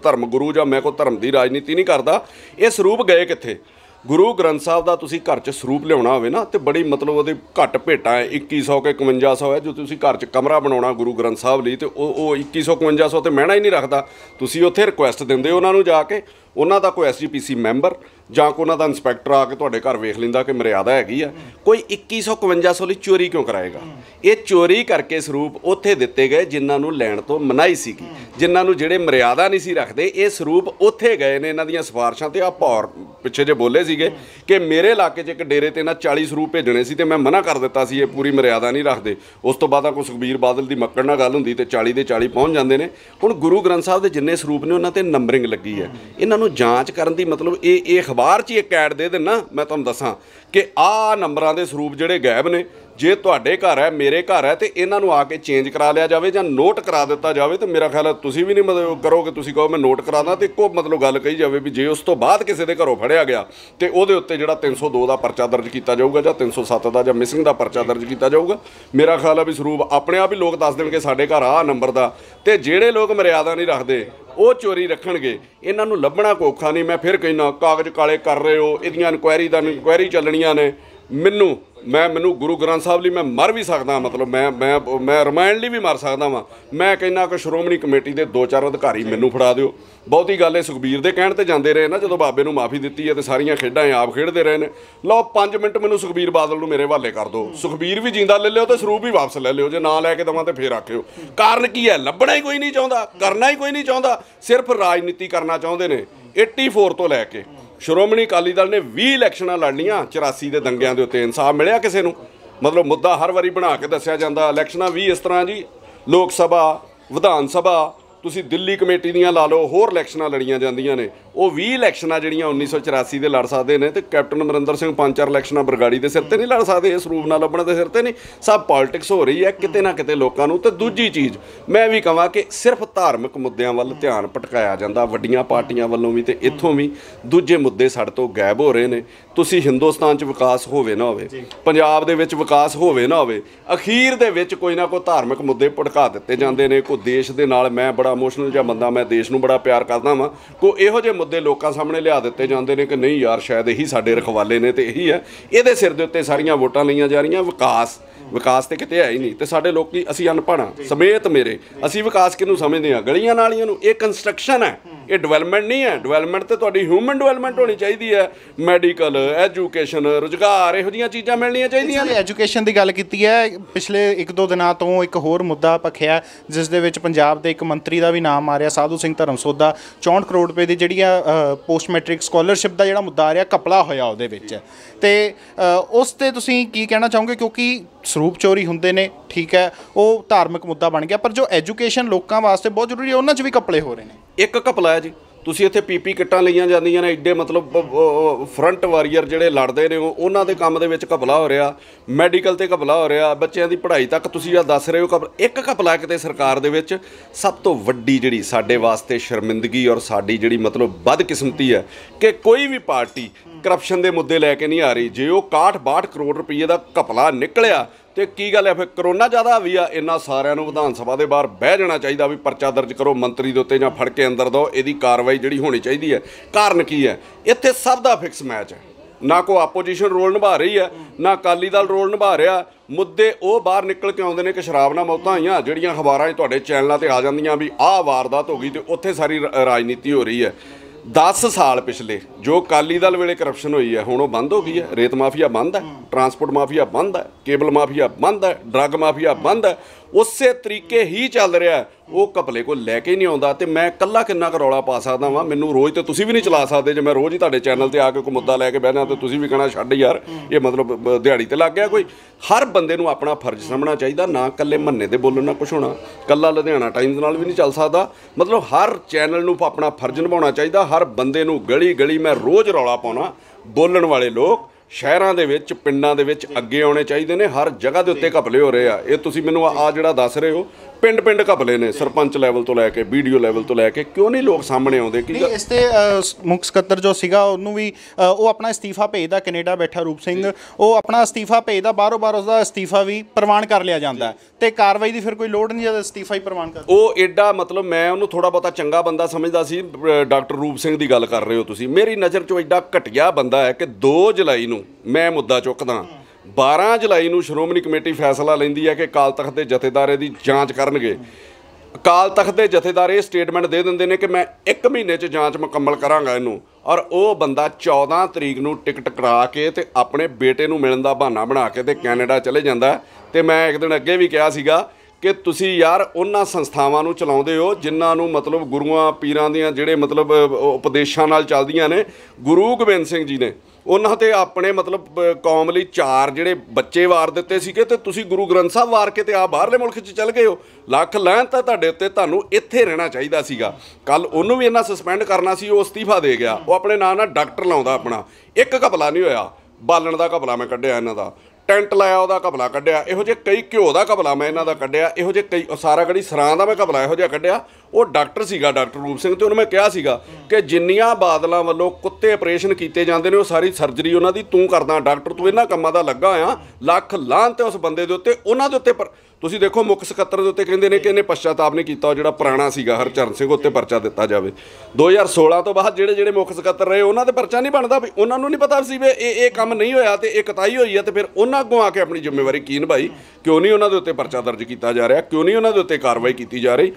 ਧਰਮ ਗੁਰੂ ਜਾਂ ਮੈਂ ਕੋਈ ਧਰਮ ਦੀ ਰਾਜਨੀਤੀ ਨਹੀਂ ਕਰਦਾ, ਇਹ ਸਰੂਪ ਗਏ ਕਿੱਥੇ? ਗੁਰੂ ਗ੍ਰੰਥ ਸਾਹਿਬ ਦਾ ਤੁਸੀਂ ਘਰ 'ਚ ਸਰੂਪ ਲਿਆਉਣਾ ਹੋਵੇ ਨਾ, ਤੇ ਬੜੀ ਮਤਲਬ ਉਹਦੇ ਘੱਟ ਭੇਟਾਂ ਹੈ 2100 ਕੇ 5100 ਹੈ ਜੋ ਤੁਸੀਂ ਘਰ 'ਚ ਕਮਰਾ ਬਣਾਉਣਾ ਗੁਰੂ ਗ੍ਰੰਥ ਸਾਹਿਬ ਲਈ, ਤੇ ਉਹ ਉਹ 2100 5100 ਤੇ ਮਹਿਣਾ ਹੀ ਨਹੀਂ ਰੱਖਦਾ। ਤੁਸੀਂ ਉੱਥੇ ਰਿਕੁਐਸਟ ਦਿੰਦੇ ਉਹਨਾਂ ਨੂੰ ਜਾ ਕੇ, ਉਹਨਾਂ ਦਾ ਕੋਈ ਐਸਜੀਪੀਸੀ ਮੈਂਬਰ ਜਾਂ ਕੋਈ ਉਹਨਾਂ ਦਾ ਇੰਸਪੈਕਟਰ ਆ ਕੇ ਤੁਹਾਡੇ ਘਰ ਵੇਖ ਲੈਂਦਾ ਕਿ ਮਰਿਆਦਾ ਹੈਗੀ ਆ ਕੋਈ 2100 5100 ਲਈ ਚੋਰੀ ਕਿਉਂ ਕਰਾਏਗਾ? ਇਹ ਚੋਰੀ ਕਰਕੇ ਸਰੂਪ ਉੱਥੇ ਦਿੱਤੇ ਗਏ, ਜਿਨ੍ਹਾਂ ਨੂੰ ਲੈਣ ਤੋਂ ਮਨਾਹੀ ਸੀਗੀ। ਜਿਨ੍ਹਾਂ ਨੂੰ ਜਿਹੜੇ ਮਰਿਆਦਾ ਨਹੀਂ ਸੀ ਰੱਖਦੇ, ਇਹ ਸਰੂਪ ਉੱਥੇ ਗਏ ਨੇ ਇਹਨਾਂ ਦੀਆਂ ਸਿਫਾਰਸ਼ਾਂ ਤੇ। ਆ ਭੌਰ ਪਿੱਛੇ ਜੇ ਬੋਲੇ ਸੀਗੇ ਕਿ ਮੇਰੇ ਇਲਾਕੇ 'ਚ ਇੱਕ ਡੇਰੇ ਤੇ ਇਹਨਾਂ 40 ਸਰੂਪ ਭੇਜਣੇ ਸੀ ਤੇ ਮੈਂ ਮਨਾ ਕਰ ਦਿੱਤਾ ਸੀ, ਇਹ ਪੂਰੀ ਮਰਿਆਦਾ ਨਹੀਂ ਰੱਖਦੇ। ਉਸ ਤੋਂ ਬਾਅਦ ਆ ਕੋਈ ਸੁਖਬੀਰ ਬਾਦਲ ਦੀ ਮੱਕੜ ਨਾਲ ਗੱਲ ਹੁੰਦੀ ਤੇ 40 ਦੇ 40 ਪਹੁੰਚ ਜਾਂਦੇ ਨੇ। ਹੁਣ ਗੁਰੂ ਗ੍ਰੰਥ ਸਾਹਿਬ ਦੇ ਜਿੰਨੇ ਸਰੂਪ ਨੇ, ਉਹਨਾਂ ਤੇ ਨੰਬਰਿੰਗ ਲੱਗੀ ਹੈ। ਇਹਨਾਂ ਨੂੰ ਜਾਂਚ ਕਰਨ ਦੀ ਮਤਲਬ ਇਹ ਇਹ ਅਖਬਾਰ 'ਚ ਹੀ ਇੱਕ ਐਡ ਦੇ ਦੇਣਾ ਮੈਂ ਤੁਹਾਨੂੰ ਦੱਸਾਂ ਕਿ ਆਹ ਨੰਬਰਾਂ ਦੇ ਸਰੂਪ ਜਿਹੜੇ ਗਾਇਬ ਨੇ ਜੇ ਤੁਹਾਡੇ ਘਰ ਹੈ, ਮੇਰੇ ਘਰ ਹੈ, ਤੇ ਇਹਨਾਂ ਨੂੰ ਆ ਕੇ ਚੇਂਜ ਕਰਾ ਲਿਆ ਜਾਵੇ ਜਾਂ ਨੋਟ ਕਰਾ ਦਿੱਤਾ ਜਾਵੇ, ਤੇ ਮੇਰਾ ਖਿਆਲ ਹੈ ਤੁਸੀਂ ਵੀ ਨਹੀਂ ਮਤਲਬ ਕਰੋਗੇ, ਤੁਸੀਂ ਕਹੋ ਮੈਂ ਨੋਟ ਕਰਾਦਾ ਤੇ ਇੱਕੋ ਮਤਲਬ ਗੱਲ ਕਹੀ ਜਾਵੇ ਵੀ ਜੇ ਉਸ ਤੋਂ ਬਾਅਦ ਕਿਸੇ ਦੇ ਘਰੋਂ ਫੜਿਆ ਗਿਆ, ਤੇ ਉਹਦੇ ਉੱਤੇ ਜਿਹੜਾ 302 ਦਾ ਪਰਚਾ ਦਰਜ ਕੀਤਾ ਜਾਊਗਾ ਜਾਂ 307 ਦਾ ਜਾਂ ਮਿਸਿੰਗ ਦਾ ਪਰਚਾ ਦਰਜ ਕੀਤਾ ਜਾਊਗਾ, ਮੇਰਾ ਖਿਆਲ ਹੈ ਵੀ ਸਰੂਪ ਆਪਣੇ ਆਪ ਹੀ ਲੋਕ ਦੱਸ ਦੇਣਗੇ ਸਾਡੇ ਘਰ ਆ ਨੰਬਰ ਦਾ, ਤੇ ਜਿਹੜੇ ਲੋਕ ਮਰਿਆਦਾ ਨਹੀਂ ਰੱਖਦੇ, ਉਹ ਚੋਰੀ ਰੱਖਣਗੇ, ਇਹਨਾਂ ਨੂੰ ਲੱਭਣਾ ਕੋਖਾ ਨਹੀਂ, ਮੈਂ ਫਿਰ ਕਹਿਣਾ ਕਾਗਜ਼ ਕਾਲੇ ਕਰ ਰਹੇ ਹੋ, ਇਹਦੀਆਂ ਇਨਕੁਆਇਰੀ ਦਾ ਇਨਕੁਆਇਰੀ ਚੱਲਣੀਆਂ ਨੇ ਮੈਨੂੰ, ਮੈਂ ਮੈਨੂੰ ਗੁਰੂ ਗ੍ਰੰਥ ਸਾਹਿਬ ਲਈ ਮੈਂ ਮਰ ਵੀ ਸਕਦਾ ਮਤਲਬ ਮੈਂ ਮੈਂ ਮੈਂ ਰਮਾਇਣ ਲਈ ਵੀ ਮਰ ਸਕਦਾ ਵਾਂ। ਮੈਂ ਕਹਿੰਦਾ ਕਿ ਸ਼੍ਰੋਮਣੀ ਕਮੇਟੀ ਦੇ ਦੋ ਚਾਰ ਅਧਿਕਾਰੀ ਮੈਨੂੰ ਫੜਾ ਦਿਓ। ਬਹੁਤੀ ਗੱਲ ਇਹ ਸੁਖਬੀਰ ਦੇ ਕਹਿਣ ਤੇ ਜਾਂਦੇ ਰਹੇ ਨਾ, ਜਦੋਂ ਬਾਬੇ ਨੂੰ ਮਾਫੀ ਦਿੱਤੀ ਹੈ ਤੇ ਸਾਰੀਆਂ ਖੇਡਾਂ ਇਹ ਆਪ ਖੇਡਦੇ ਰਹੇ ਨੇ। ਲਓ 5 ਮਿੰਟ ਮੈਨੂੰ ਸੁਖਬੀਰ ਬਾਦਲ ਨੂੰ ਮੇਰੇ ਹਵਾਲੇ ਕਰ ਦਿਓ। ਸੁਖਬੀਰ ਵੀ ਜਿੰਦਾ ਲੈ ਲਿਓ ਤੇ ਸਰੂਪ ਵੀ ਵਾਪਸ ਲੈ ਲਿਓ, ਜੇ ਨਾ ਲੈ ਕੇ ਦਵਾਂ ਤੇ ਫੇਰ ਆਖਿਓ। ਕਾਰਨ ਕੀ ਹੈ? ਲੱਭਣਾ ਹੀ ਕੋਈ ਨਹੀਂ ਚਾਹੁੰਦਾ, ਕਰਨਾ ਹੀ ਕੋਈ ਨਹੀਂ ਚਾਹੁੰਦਾ। ਸਿਰਫ ਰਾਜਨੀਤੀ ਕਰਨਾ ਚਾਹੁੰਦੇ ਨੇ 84 ਤੋਂ ਲੈ ਕੇ। ਸ਼੍ਰੋਮਣੀ ਅਕਾਲੀ ਦਲ ਨੇ 20 ਇਲੈਕਸ਼ਨਾਂ ਲੜਨੀਆਂ 84 ਦੇ ਦੰਗਿਆਂ ਦੇ ਉੱਤੇ ਇਨਸਾਫ ਮਿਲਿਆ ਕਿਸੇ ਨੂੰ? ਮਤਲਬ ਮੁੱਦਾ ਹਰ ਵਾਰੀ ਬਣਾ ਕੇ ਦੱਸਿਆ ਜਾਂਦਾ, ਇਲੈਕਸ਼ਨਾਂ 20 ਇਸ ਤਰ੍ਹਾਂ ਜੀ, ਲੋਕ ਸਭਾ, ਵਿਧਾਨ ਸਭਾ, ਤੁਸੀਂ ਦਿੱਲੀ ਕਮੇਟੀ ਦੀਆਂ ਲਾ ਲਓ, ਹੋਰ ਇਲੈਕਸ਼ਨਾਂ ਲੜੀਆਂ ਜਾਂਦੀਆਂ ਨੇ। ਉਹ 20 ਇਲੈਕਸ਼ਨਾਂ ਜਿਹੜੀਆਂ 1984 ਦੇ ਲੜ ਸਕਦੇ ਨੇ ਤੇ ਕੈਪਟਨ ਅਮਰਿੰਦਰ ਸਿੰਘ ਪੰਜ ਚਾਰ ਇਲੈਕਸ਼ਨਾਂ ਬਰਗਾੜੀ ਦੇ ਸਿਰ ਤੇ ਨਹੀਂ ਲੜ ਸਕਦੇ ਇਸ ਰੂਪ ਨਾਲ ਲੱਭਣ ਦੇ ਸਿਰ ਤੇ ਨਹੀਂ। ਸਭ ਪੋਲਿਟਿਕਸ ਹੋ ਰਹੀ ਹੈ ਕਿਤੇ ਨਾ ਕਿਤੇ ਲੋਕਾਂ ਨੂੰ। ਤੇ ਦੂਜੀ ਚੀਜ਼ ਮੈਂ ਵੀ ਕਹਾਂ ਕਿ ਸਿਰਫ ਧਾਰਮਿਕ ਮੁੱਦਿਆਂ ਵੱਲ ਧਿਆਨ ਭਟਕਾਇਆ ਜਾਂਦਾ ਵੱਡੀਆਂ ਪਾਰਟੀਆਂ ਵੱਲੋਂ ਵੀ ਤੇ ਇੱਥੋਂ ਵੀ। ਦੂਜੇ ਮੁੱਦੇ ਸਾਡੇ ਤੋਂ ਗਾਇਬ ਹੋ ਰਹੇ ਨੇ। ਤੁਸੀਂ ਹਿੰਦੁਸਤਾਨ 'ਚ ਵਿਕਾਸ ਹੋਵੇ ਨਾ ਹੋਵੇ ਪੰਜਾਬ ਦੇ ਵਿੱਚ ਵਿਕਾਸ ਹੋਵੇ ਨਾ ਹੋਵੇ ਅਖੀਰ ਦੇ ਵਿੱਚ ਕੋਈ ਨਾ ਕੋਈ ਧਾਰਮਿਕ ਮੁੱਦੇ ਭੜਕਾ ਦਿੱਤੇ ਜਾਂਦੇ ਨੇ। ਕੋਈ ਦੇਸ਼ ਦੇ ਨਾਲ ਮੈਂ ਬੜਾ ਇਮੋਸ਼ਨਲ ਜਿਹਾ ਬੰਦਾ ਮੈਂ ਦੇਸ਼ ਨੂੰ ਬੜਾ ਪਿਆਰ ਕਰਦਾ ਵਾਂ। ਕੋਈ ਇਹੋ ਜਿਹੇ ਮੁੱਦੇ ਲੋਕਾਂ ਸਾਹਮਣੇ ਲਿਆ ਦਿੱਤੇ ਜਾਂਦੇ ਨੇ ਕਿ ਨਹੀਂ ਯਾਰ, ਸ਼ਾਇਦ ਇਹੀ ਸਾਡੇ ਰਖਵਾਲੇ ਨੇ ਤੇ ਇਹੀ ਹੈ। ਇਹਦੇ ਸਿਰ ਦੇ ਉੱਤੇ ਸਾਰੀਆਂ ਵੋਟਾਂ ਲਈਆਂ ਜਾ ਰਹੀਆਂ, ਵਿਕਾਸ ਵਿਕਾਸ ਤੇ ਕਿਤੇ ਹੈ ਹੀ ਨਹੀਂ। ਤੇ ਸਾਡੇ ਲੋਕੀ ਅਸੀਂ ਅਨਪੜ੍ਹ ਹਾਂ, ਸਮੇਤ ਮੇਰੇ। ਅਸੀਂ ਵਿਕਾਸ ਕਿਹਨੂੰ ਸਮਝਦੇ ਹਾਂ? ਗਲੀਆਂ ਨਾਲੀਆਂ ਨੂੰ। ਇਹ ਕੰਸਟਰਕਸ਼ਨ ਹੈ। ਇਹ ਡਿਵੈਲਪਮੈਂਟ ਨਹੀਂ ਹੈ। ਡਿਵੈਲਪਮੈਂਟ ਤੇ ਤੁਹਾਡੀ ਹਿਊਮਨ ਡਿਵੈਲਪਮੈਂਟ ਹੋਣੀ ਚਾਹੀਦੀ ਹੈ। ਮੈਡੀਕਲ ਐਜੂਕੇਸ਼ਨ ਰੁਜ਼ਗਾਰ, ਇਹੋ ਜਿਹੀਆਂ ਚੀਜ਼ਾਂ ਮਿਲਣੀਆਂ ਚਾਹੀਦੀਆਂ ਨੇ। ਐਜੂਕੇਸ਼ਨ ਦੀ ਗੱਲ ਕੀਤੀ ਹੈ। ਪਿਛਲੇ ਇੱਕ ਦੋ ਦਿਨਾਂ ਤੋਂ ਇੱਕ ਹੋਰ ਮੁੱਦਾ ਭਖਿਆ, ਜਿਸ ਦੇ ਵਿੱਚ ਪੰਜਾਬ ਦੇ ਇੱਕ ਮੰਤਰੀ ਦਾ ਵੀ ਨਾਮ ਆ ਰਿਹਾ, ਸਾਧੂ ਸਿੰਘ ਧਰਮਸੋਤ ਦਾ 64 ਕਰੋੜ ਰੁਪਏ ਦੀ ਜਿਹੜੀ ਆ ਪੋਸਟ ਮੈਟ੍ਰਿਕ ਸਕਾਲਰਸ਼ਿਪ ਦਾ ਜਿਹੜਾ ਮੁੱਦਾ ਆ ਰਿਹਾ ਕਪਲਾ ਹੋਇਆ ਉਹਦੇ ਵਿੱਚ। ਤੇ ਉਸ ਤੇ ਤੁਸੀਂ ਕੀ ਕਹਿਣਾ ਚਾਹੋਗੇ? ਕਿਉਂਕਿ ਸਰੂਪ ਚੋਰੀ ਹੁੰਦੇ ਨੇ, ਠੀਕ ਹੈ, ਉਹ ਧਾਰਮਿਕ ਮੁੱਦਾ ਬਣ ਗਿਆ, ਪਰ ਜੋ ਐਜੂਕੇਸ਼ਨ ਲੋਕਾਂ ਵਾਸਤੇ ਬਹੁਤ ਜ਼ਰੂਰੀ ਹੈ, ਉਹਨਾਂ 'ਚ ਵੀ ਕਪਲੇ ਹੋ ਰਹੇ ਨੇ। ਇੱਕ ਘਪਲਾ ਹੈ ਜੀ। ਤੁਸੀਂ ਇੱਥੇ ਪੀਪੀ ਕਿੱਟਾਂ ਲਈਆਂ ਜਾਂਦੀਆਂ ਨੇ ਐਡੇ ਮਤਲਬ ਫਰੰਟ ਵਾਰੀਅਰ ਜਿਹੜੇ ਲੜਦੇ ਨੇ, ਉਹ- ਉਹਨਾਂ ਦੇ ਕੰਮ ਦੇ ਵਿੱਚ ਘਪਲਾ ਹੋ ਰਿਹਾ ਮੈਡੀਕਲ ਤੇ ਘਪਲਾ ਹੋ ਰਿਹਾ, ਬੱਚਿਆਂ ਦੀ ਪੜ੍ਹਾਈ ਤੱਕ ਤੁਸੀਂ ਆ ਦੱਸ ਰਹੇ ਹੋ ਘਪਲਾ। ਇੱਕ ਘਪਲਾ ਕਿਤੇ ਸਰਕਾਰ ਦੇ ਵਿੱਚ ਸਭ ਤੋਂ ਵੱਡੀ ਜਿਹੜੀ ਸਾਡੇ ਵਾਸਤੇ ਸ਼ਰਮਿੰਦਗੀ ਔਰ ਸਾਡੀ ਜਿਹੜੀ ਮਤਲਬ ਬਦਕਿਸਮਤੀ ਹੈ ਕਿ ਕੋਈ ਵੀ ਪਾਰਟੀ ਕਰਪਸ਼ਨ ਦੇ ਮੁੱਦੇ ਲੈ ਕੇ ਨਹੀਂ ਆ ਰਹੀ। ਜੇ ਉਹ 61 62 ਕਰੋੜ ਰੁਪਏ ਦਾ ਘਪਲਾ ਨਿਕਲਿਆ ਤੇ ਕੀ ਗੱਲ ਹੈ? ਫਿਰ ਕਰੋਨਾ ਜ਼ਿਆਦਾ ਵੀ ਆ, ਇਹਨਾਂ ਸਾਰਿਆਂ ਨੂੰ ਵਿਧਾਨ ਸਭਾ ਦੇ ਬਾਹਰ ਬਹਿ ਜਾਣਾ ਚਾਹੀਦਾ ਵੀ ਪਰਚਾ ਦਰਜ ਕਰੋ, ਮੰਤਰੀ ਦੇ ਉੱਤੇ ਜਾਂ ਫੜ ਕੇ ਅੰਦਰ ਦਿਓ ਇਹਦੀ ਕਾਰਵਾਈ ਜਿਹੜੀ ਹੋਣੀ ਚਾਹੀਦੀ ਹੈ। ਕਾਰਨ ਕੀ ਹੈ? ਇੱਥੇ ਸਭ ਦਾ ਫਿਕਸ ਮੈਚ ਹੈ। ਨਾ ਕੋ ਆਪੋਜੀਸ਼ਨ ਰੋਲ ਨਿਭਾ ਰਹੀ ਹੈ, ਨਾ ਅਕਾਲੀ ਦਲ ਰੋਲ ਨਿਭਾ ਰਿਹਾ। ਮੁੱਦੇ ਉਹ ਬਾਹਰ ਨਿਕਲ ਕੇ ਆਉਂਦੇ ਨੇ, ਕਿ ਸ਼ਰਾਬ ਨਾਲ ਮੌਤਾਂ ਆਈਆਂ, ਜਿਹੜੀਆਂ ਅਖਬਾਰਾਂ 'ਚ ਤੁਹਾਡੇ ਚੈਨਲਾਂ ਤੇ ਆ ਜਾਂਦੀਆਂ ਵੀ ਆਹ ਵਾਰਦਾਤ ਹੋ ਗਈ ਤੇ ਉੱਥੇ ਸਾਰੀ ਰਾਜਨੀਤੀ ਹੋ ਰਹੀ ਹੈ। 10 ਸਾਲ ਪਿਛਲੇ, ਜੋ ਅਕਾਲੀ ਦਲ ਵੇਲੇ ਕਰਪਸ਼ਨ ਹੋਈ ਹੈ, ਹੁਣ ਉਹ ਬੰਦ ਹੋ ਗਈ ਹੈ। ਰੇਤ ਮਾਫੀਆ ਬੰਦ ਹੈ ਟਰਾਂਸਪੋਰਟ ਮਾਫੀਆ ਬੰਦ ਹੈ ਕੇਬਲ ਮਾਫੀਆ ਬੰਦ ਹੈ ਡਰੱਗ ਮਾਫੀਆ ਬੰਦ ਹੈ। ਉਸੇ ਤਰੀਕੇ ਹੀ ਚੱਲ ਰਿਹਾ ਉਹ ਘਪਲੇ ਕੋ ਲੈ ਕੇ ਨਹੀਂ ਆਉਂਦਾ ਤੇ ਮੈਂ ਕੱਲਾ ਕਿੰਨਾ ਕੁ ਰੌਲਾ ਪਾ ਸਕਦਾ ਵਾਂ? ਮੈਨੂੰ ਰੋਜ਼ ਤੇ ਤੁਸੀਂ ਵੀ ਨਹੀਂ ਚਲਾ ਸਕਦੇ। ਜੇ ਮੈਂ ਰੋਜ਼ ਹੀ ਤੁਹਾਡੇ ਚੈਨਲ ਤੇ ਆ ਕੇ ਕੋਈ ਮੁੱਦਾ ਲੈ ਕੇ ਬਹਿਣਾ ਤੇ ਤੁਸੀਂ ਵੀ ਕਹਿਣਾ, ਛੱਡ ਯਾਰ, ਇਹ ਮਤਲਬ ਦਿਹਾੜੀ ਤੇ ਲੱਗ ਗਿਆ ਕੋਈ। ਹਰ ਬੰਦੇ ਨੂੰ ਆਪਣਾ ਫਰਜ਼ ਸਮਝਣਾ ਚਾਹੀਦਾ, ਨਾ ਕੱਲੇ ਮੰਨੇ ਦੇ ਬੋਲਣ ਨਾਲ ਕੁਝ ਹੋਣਾ। ਕੱਲਾ ਲੁਧਿਆਣਾ ਟਾਈਮਜ਼ ਨਾਲ ਵੀ ਨਹੀਂ ਚੱਲ ਸਕਦਾ। ਮਤਲਬ ਹਰ ਚੈਨਲ ਨੂੰ ਆਪਣਾ ਫਰਜ਼ ਨਿਭਾਉਣਾ ਚਾਹੀਦਾ, ਹਰ ਬੰਦੇ ਨੂੰ ਗਲੀ ਗਲੀ ਮੈਂ ਰੋਜ਼ ਰੌਲਾ ਪਾਉਣਾ ਬੋਲਣ ਵਾਲੇ ਲੋਕ। ਸ਼ਹਿਰਾਂ ਦੇ ਵਿੱਚ ਪਿੰਡਾਂ ਦੇ ਵਿੱਚ ਅੱਗੇ ਆਉਣੇ ਚਾਹੀਦੇ ਨੇ ਹਰ ਜਗ੍ਹਾ ਦੇ ਉੱਤੇ ਘਪਲੇ ਹੋ ਰਹੇ ਆ। ਇਹ ਤੁਸੀਂ ਮੈਨੂੰ ਆ ਜਿਹੜਾ ਦੱਸ ਰਹੇ ਹੋ ਪਿੰਡ ਪਿੰਡ ਘਪਲੇ ਨੇ ਸਰਪੰਚ ਲੈਵਲ ਤੋਂ ਲੈ ਕੇ ਵੀਡੀਓ ਲੈਵਲ ਤੋਂ ਲੈ ਕੇ ਕਿਉਂ ਨਹੀਂ ਲੋਕ ਸਾਹਮਣੇ ਆਉਂਦੇ? ਕੀ ਨਹੀਂ ਇਸ ਤੇ ਅ, ਮੁੱਖ ਸਕੱਤਰ ਜੋ ਸੀਗਾ ਉਹਨੂੰ ਵੀ ਅ, ਉਹ ਆਪਣਾ ਅਸਤੀਫਾ ਭੇਜਦਾ ਕੈਨੇਡਾ ਬੈਠਾ ਰੂਪ ਸਿੰਘ। ਉਹ ਆਪਣਾ ਅਸਤੀਫਾ ਭੇਜਦਾ ਬਾਹਰੋਂ ਬਾਹਰ ਉਸਦਾ ਅਸਤੀਫਾ ਵੀ ਪ੍ਰਵਾਨ ਕਰ ਲਿਆ ਜਾਂਦਾ। ਹੈ। ਤੇ ਕਾਰਵਾਈ ਦੀ ਫਿਰ ਕੋਈ ਲੋੜ ਨਹੀਂ ਜਦ ਅਸਤੀਫਾ ਹੀ ਪ੍ਰਵਾਨ ਕਰ ਉਹ ਐਡਾ ਮਤਲਬ ਮੈਂ ਉਹਨੂੰ ਥੋੜਾ ਬਹੁਤਾ ਚੰਗਾ ਬੰਦਾ ਸਮਝਦਾ ਸੀ ਅਹ ਡਾਕਟਰ ਰੂਪ ਸਿੰਘ ਦੀ ਗੱਲ ਕਰ ਰਹੇ ਹੋ ਤੁਸੀਂ। ਮੇਰੀ ਨਜ਼ਰ 'ਚੋਂ ਐਡਾ ਘਟੀਆ ਬੰਦਾ ਹੈ ਕਿ 2 ਜੁਲਾਈ ਨੂੰ ਮੈਂ ਮੁੱਦਾ ਚੁੱਕਦਾ। 12 ਜੁਲਾਈ ਨੂੰ ਸ਼੍ਰੋਮਣੀ ਕਮੇਟੀ ਫੈਸਲਾ ਲੈਂਦੀ ਹੈ ਕਿ ਕਾਲ ਤਖਤ ਦੇ ਜਥੇਦਾਰੇ ਦੀ ਜਾਂਚ ਕਰਨਗੇ ਅਕਾਲ ਤਖਤ ਦੇ ਜਥੇਦਾਰ ਇਹ ਸਟੇਟਮੈਂਟ ਦੇ ਦਿੰਦੇ ਨੇ ਕਿ ਮੈਂ 1 ਮਹੀਨੇ 'ਚ ਜਾਂਚ ਮੁਕੰਮਲ ਕਰਾਂਗਾ ਇਹਨੂੰ ਔਰ ਉਹ ਬੰਦਾ 14 ਤਰੀਕ ਨੂੰ ਟਿਕਟ ਕਰਾ ਕੇ ਤੇ ਆਪਣੇ ਬੇਟੇ ਨੂੰ ਮਿਲਣ ਦਾ ਬਹਾਨਾ ਬਣਾ ਕੇ ਤੇ ਕੈਨੇਡਾ ਚਲੇ ਜਾਂਦਾ ਹੈ। ਤੇ ਮੈਂ ਇੱਕ ਦਿਨ ਅੱਗੇ ਵੀ ਕਿਹਾ ਸੀਗਾ ਕਿ ਤੁਸੀਂ ਯਾਰ ਉਹਨਾਂ ਸੰਸਥਾਵਾਂ ਨੂੰ ਚਲਾਉਂਦੇ ਹੋ ਜਿਨ੍ਹਾਂ ਨੂੰ ਮਤਲਬ ਗੁਰੂਆਂ ਪੀਰਾਂ ਦੀਆਂ ਜਿਹੜੇ ਮਤਲਬ ਉਪਦੇਸ਼ਾਂ ਨਾਲ ਚੱਲਦੀਆਂ ਨੇ। ਗੁਰੂ ਗੋਬਿੰਦ ਸਿੰਘ ਜੀ ਨੇ। ਉਹਨਾਂ ਤੇ ਆਪਣੇ ਮਤਲਬ ਕੌਮ ਲਈ ਚਾਰ ਜਿਹੜੇ ਬੱਚੇ ਵਾਰ ਦਿੱਤੇ ਸੀਗੇ ਤੇ ਤੁਸੀਂ ਗੁਰੂ ਗ੍ਰੰਥ ਸਾਹਿਬ ਵਾਰ ਕੇ ਤੇ ਆ ਬਾਹਰਲੇ ਮੁਲਕ 'ਚ ਚੱਲ ਗਏ ਹੋ। ਲੱਖ ਲੈਣ ਤਾਂ ਤੁਹਾਡੇ ਉੱਤੇ ਤੁਹਾਨੂੰ ਇੱਥੇ ਰਹਿਣਾ ਚਾਹੀਦਾ ਸੀਗਾ। ਕੱਲ ਉਹਨੂੰ ਵੀ ਇਹਨਾਂ ਸਸਪੈਂਡ ਕਰਨਾ ਸੀ, ਉਹ ਅਸਤੀਫਾ ਦੇ ਗਿਆ। ਉਹ ਆਪਣੇ ਨਾਂ ਨਾਲ ਡਾਕਟਰ ਲਾਉਂਦਾ ਆਪਣਾ। ਇੱਕ ਘਪਲਾ ਨਹੀਂ ਹੋਇਆ। ਬਾਲਣ ਦਾ ਘਪਲਾ ਮੈਂ ਕੱਢਿਆ ਇਹਨਾਂ ਦਾ। ਟੈਂਟ ਲਾਇਆ, ਉਹਦਾ ਘਪਲਾ ਕੱਢਿਆ। ਇਹੋ ਜਿਹੇ ਕਈ ਘਿਓ ਦਾ ਘਪਲਾ ਮੈਂ ਇਹਨਾਂ ਦਾ ਕੱਢਿਆ। ਇਹੋ ਜਿਹੇ ਕਈ ਸਾਰਾ ਗੜੀ ਸਰਾਂ ਦਾ ਮੈਂ ਘਪਲਾ ਇਹੋ ਜਿਹਾ ਕੱਢਿਆ। ਉਹ ਡਾਕਟਰ ਸੀਗਾ, ਡਾਕਟਰ ਰੂਪ ਸਿੰਘ ਤੇ ਉਹਨੂੰ ਮੈਂ ਕਿਹਾ ਸੀਗਾ ਕਿ ਜਿੰਨੀਆਂ ਬਾਦਲਾਂ ਵੱਲੋਂ ਕੁੱਤੇ ਆਪਰੇਸ਼ਨ ਕੀਤੇ ਜਾਂਦੇ ਨੇ, ਉਹ ਸਾਰੀ ਸਰਜਰੀ ਉਹਨਾਂ ਦੀ ਤੂੰ ਕਰਦਾ। ਡਾਕਟਰ, ਤੂੰ ਇਹਨਾਂ ਕੰਮਾਂ ਦਾ ਲੱਗਾ ਆ ਲੱਖ ਲਾਹਨ ਤੇ ਉਸ ਬੰਦੇ ਦੇ ਉੱਤੇ। ਉਹਨਾਂ ਦੇ ਉੱਤੇ ਪਰ- ਤੁਸੀਂ ਦੇਖੋ ਮੁੱਖ ਸਕੱਤਰ ਦੇ ਉੱਤੇ ਕਹਿੰਦੇ ਨੇ ਕਿ ਇਹਨੇ ਪਛਤਾਤਾਪ ਨਹੀਂ ਕੀਤਾ, ਉਹ ਜਿਹੜਾ ਪੁਰਾਣਾ ਸੀਗਾ, ਹਰਚਰਨ ਸਿੰਘ, ਉੱਤੇ ਪਰਚਾ ਦਿੱਤਾ ਜਾਵੇ। 2016 ਤੋਂ ਬਾਅਦ ਜਿਹੜੇ ਜਿਹੜੇ ਮੁੱਖ ਸਕੱਤਰ ਰਹੇ, ਉਹਨਾਂ ਤੇ ਪਰਚਾ ਨਹੀਂ ਬਣਦਾ ਵੀ, ਉਹਨਾਂ ਨੂੰ ਨਹੀਂ ਪਤਾ ਸੀ ਵੀ ਇਹ ਇਹ ਕੰਮ ਨਹੀਂ ਹੋਇਆ ਤੇ ਇਹ ਕਤਾਈ ਹੋਈ ਹੈ ਤੇ ਫਿਰ ਉਹਨਾਂ ਅੱਗੋਂ ਆ ਕੇ ਆਪਣੀ ਜ਼ਿੰਮੇਵਾਰੀ ਕੀ ਨਿਭਾਈ ਕਿਉਂ ਨਹੀਂ ਉਹਨਾਂ ਦੇ ਉੱਤੇ ਪਰਚਾ ਦਰਜ ਕੀਤਾ ਜਾ ਰਿਹਾ? ਕਿਉਂ ਨਹੀਂ ਉਹਨਾਂ ਦੇ ਉੱਤੇ ਕਾਰਵਾਈ ਕੀਤੀ ਜਾ ਰਹੀ?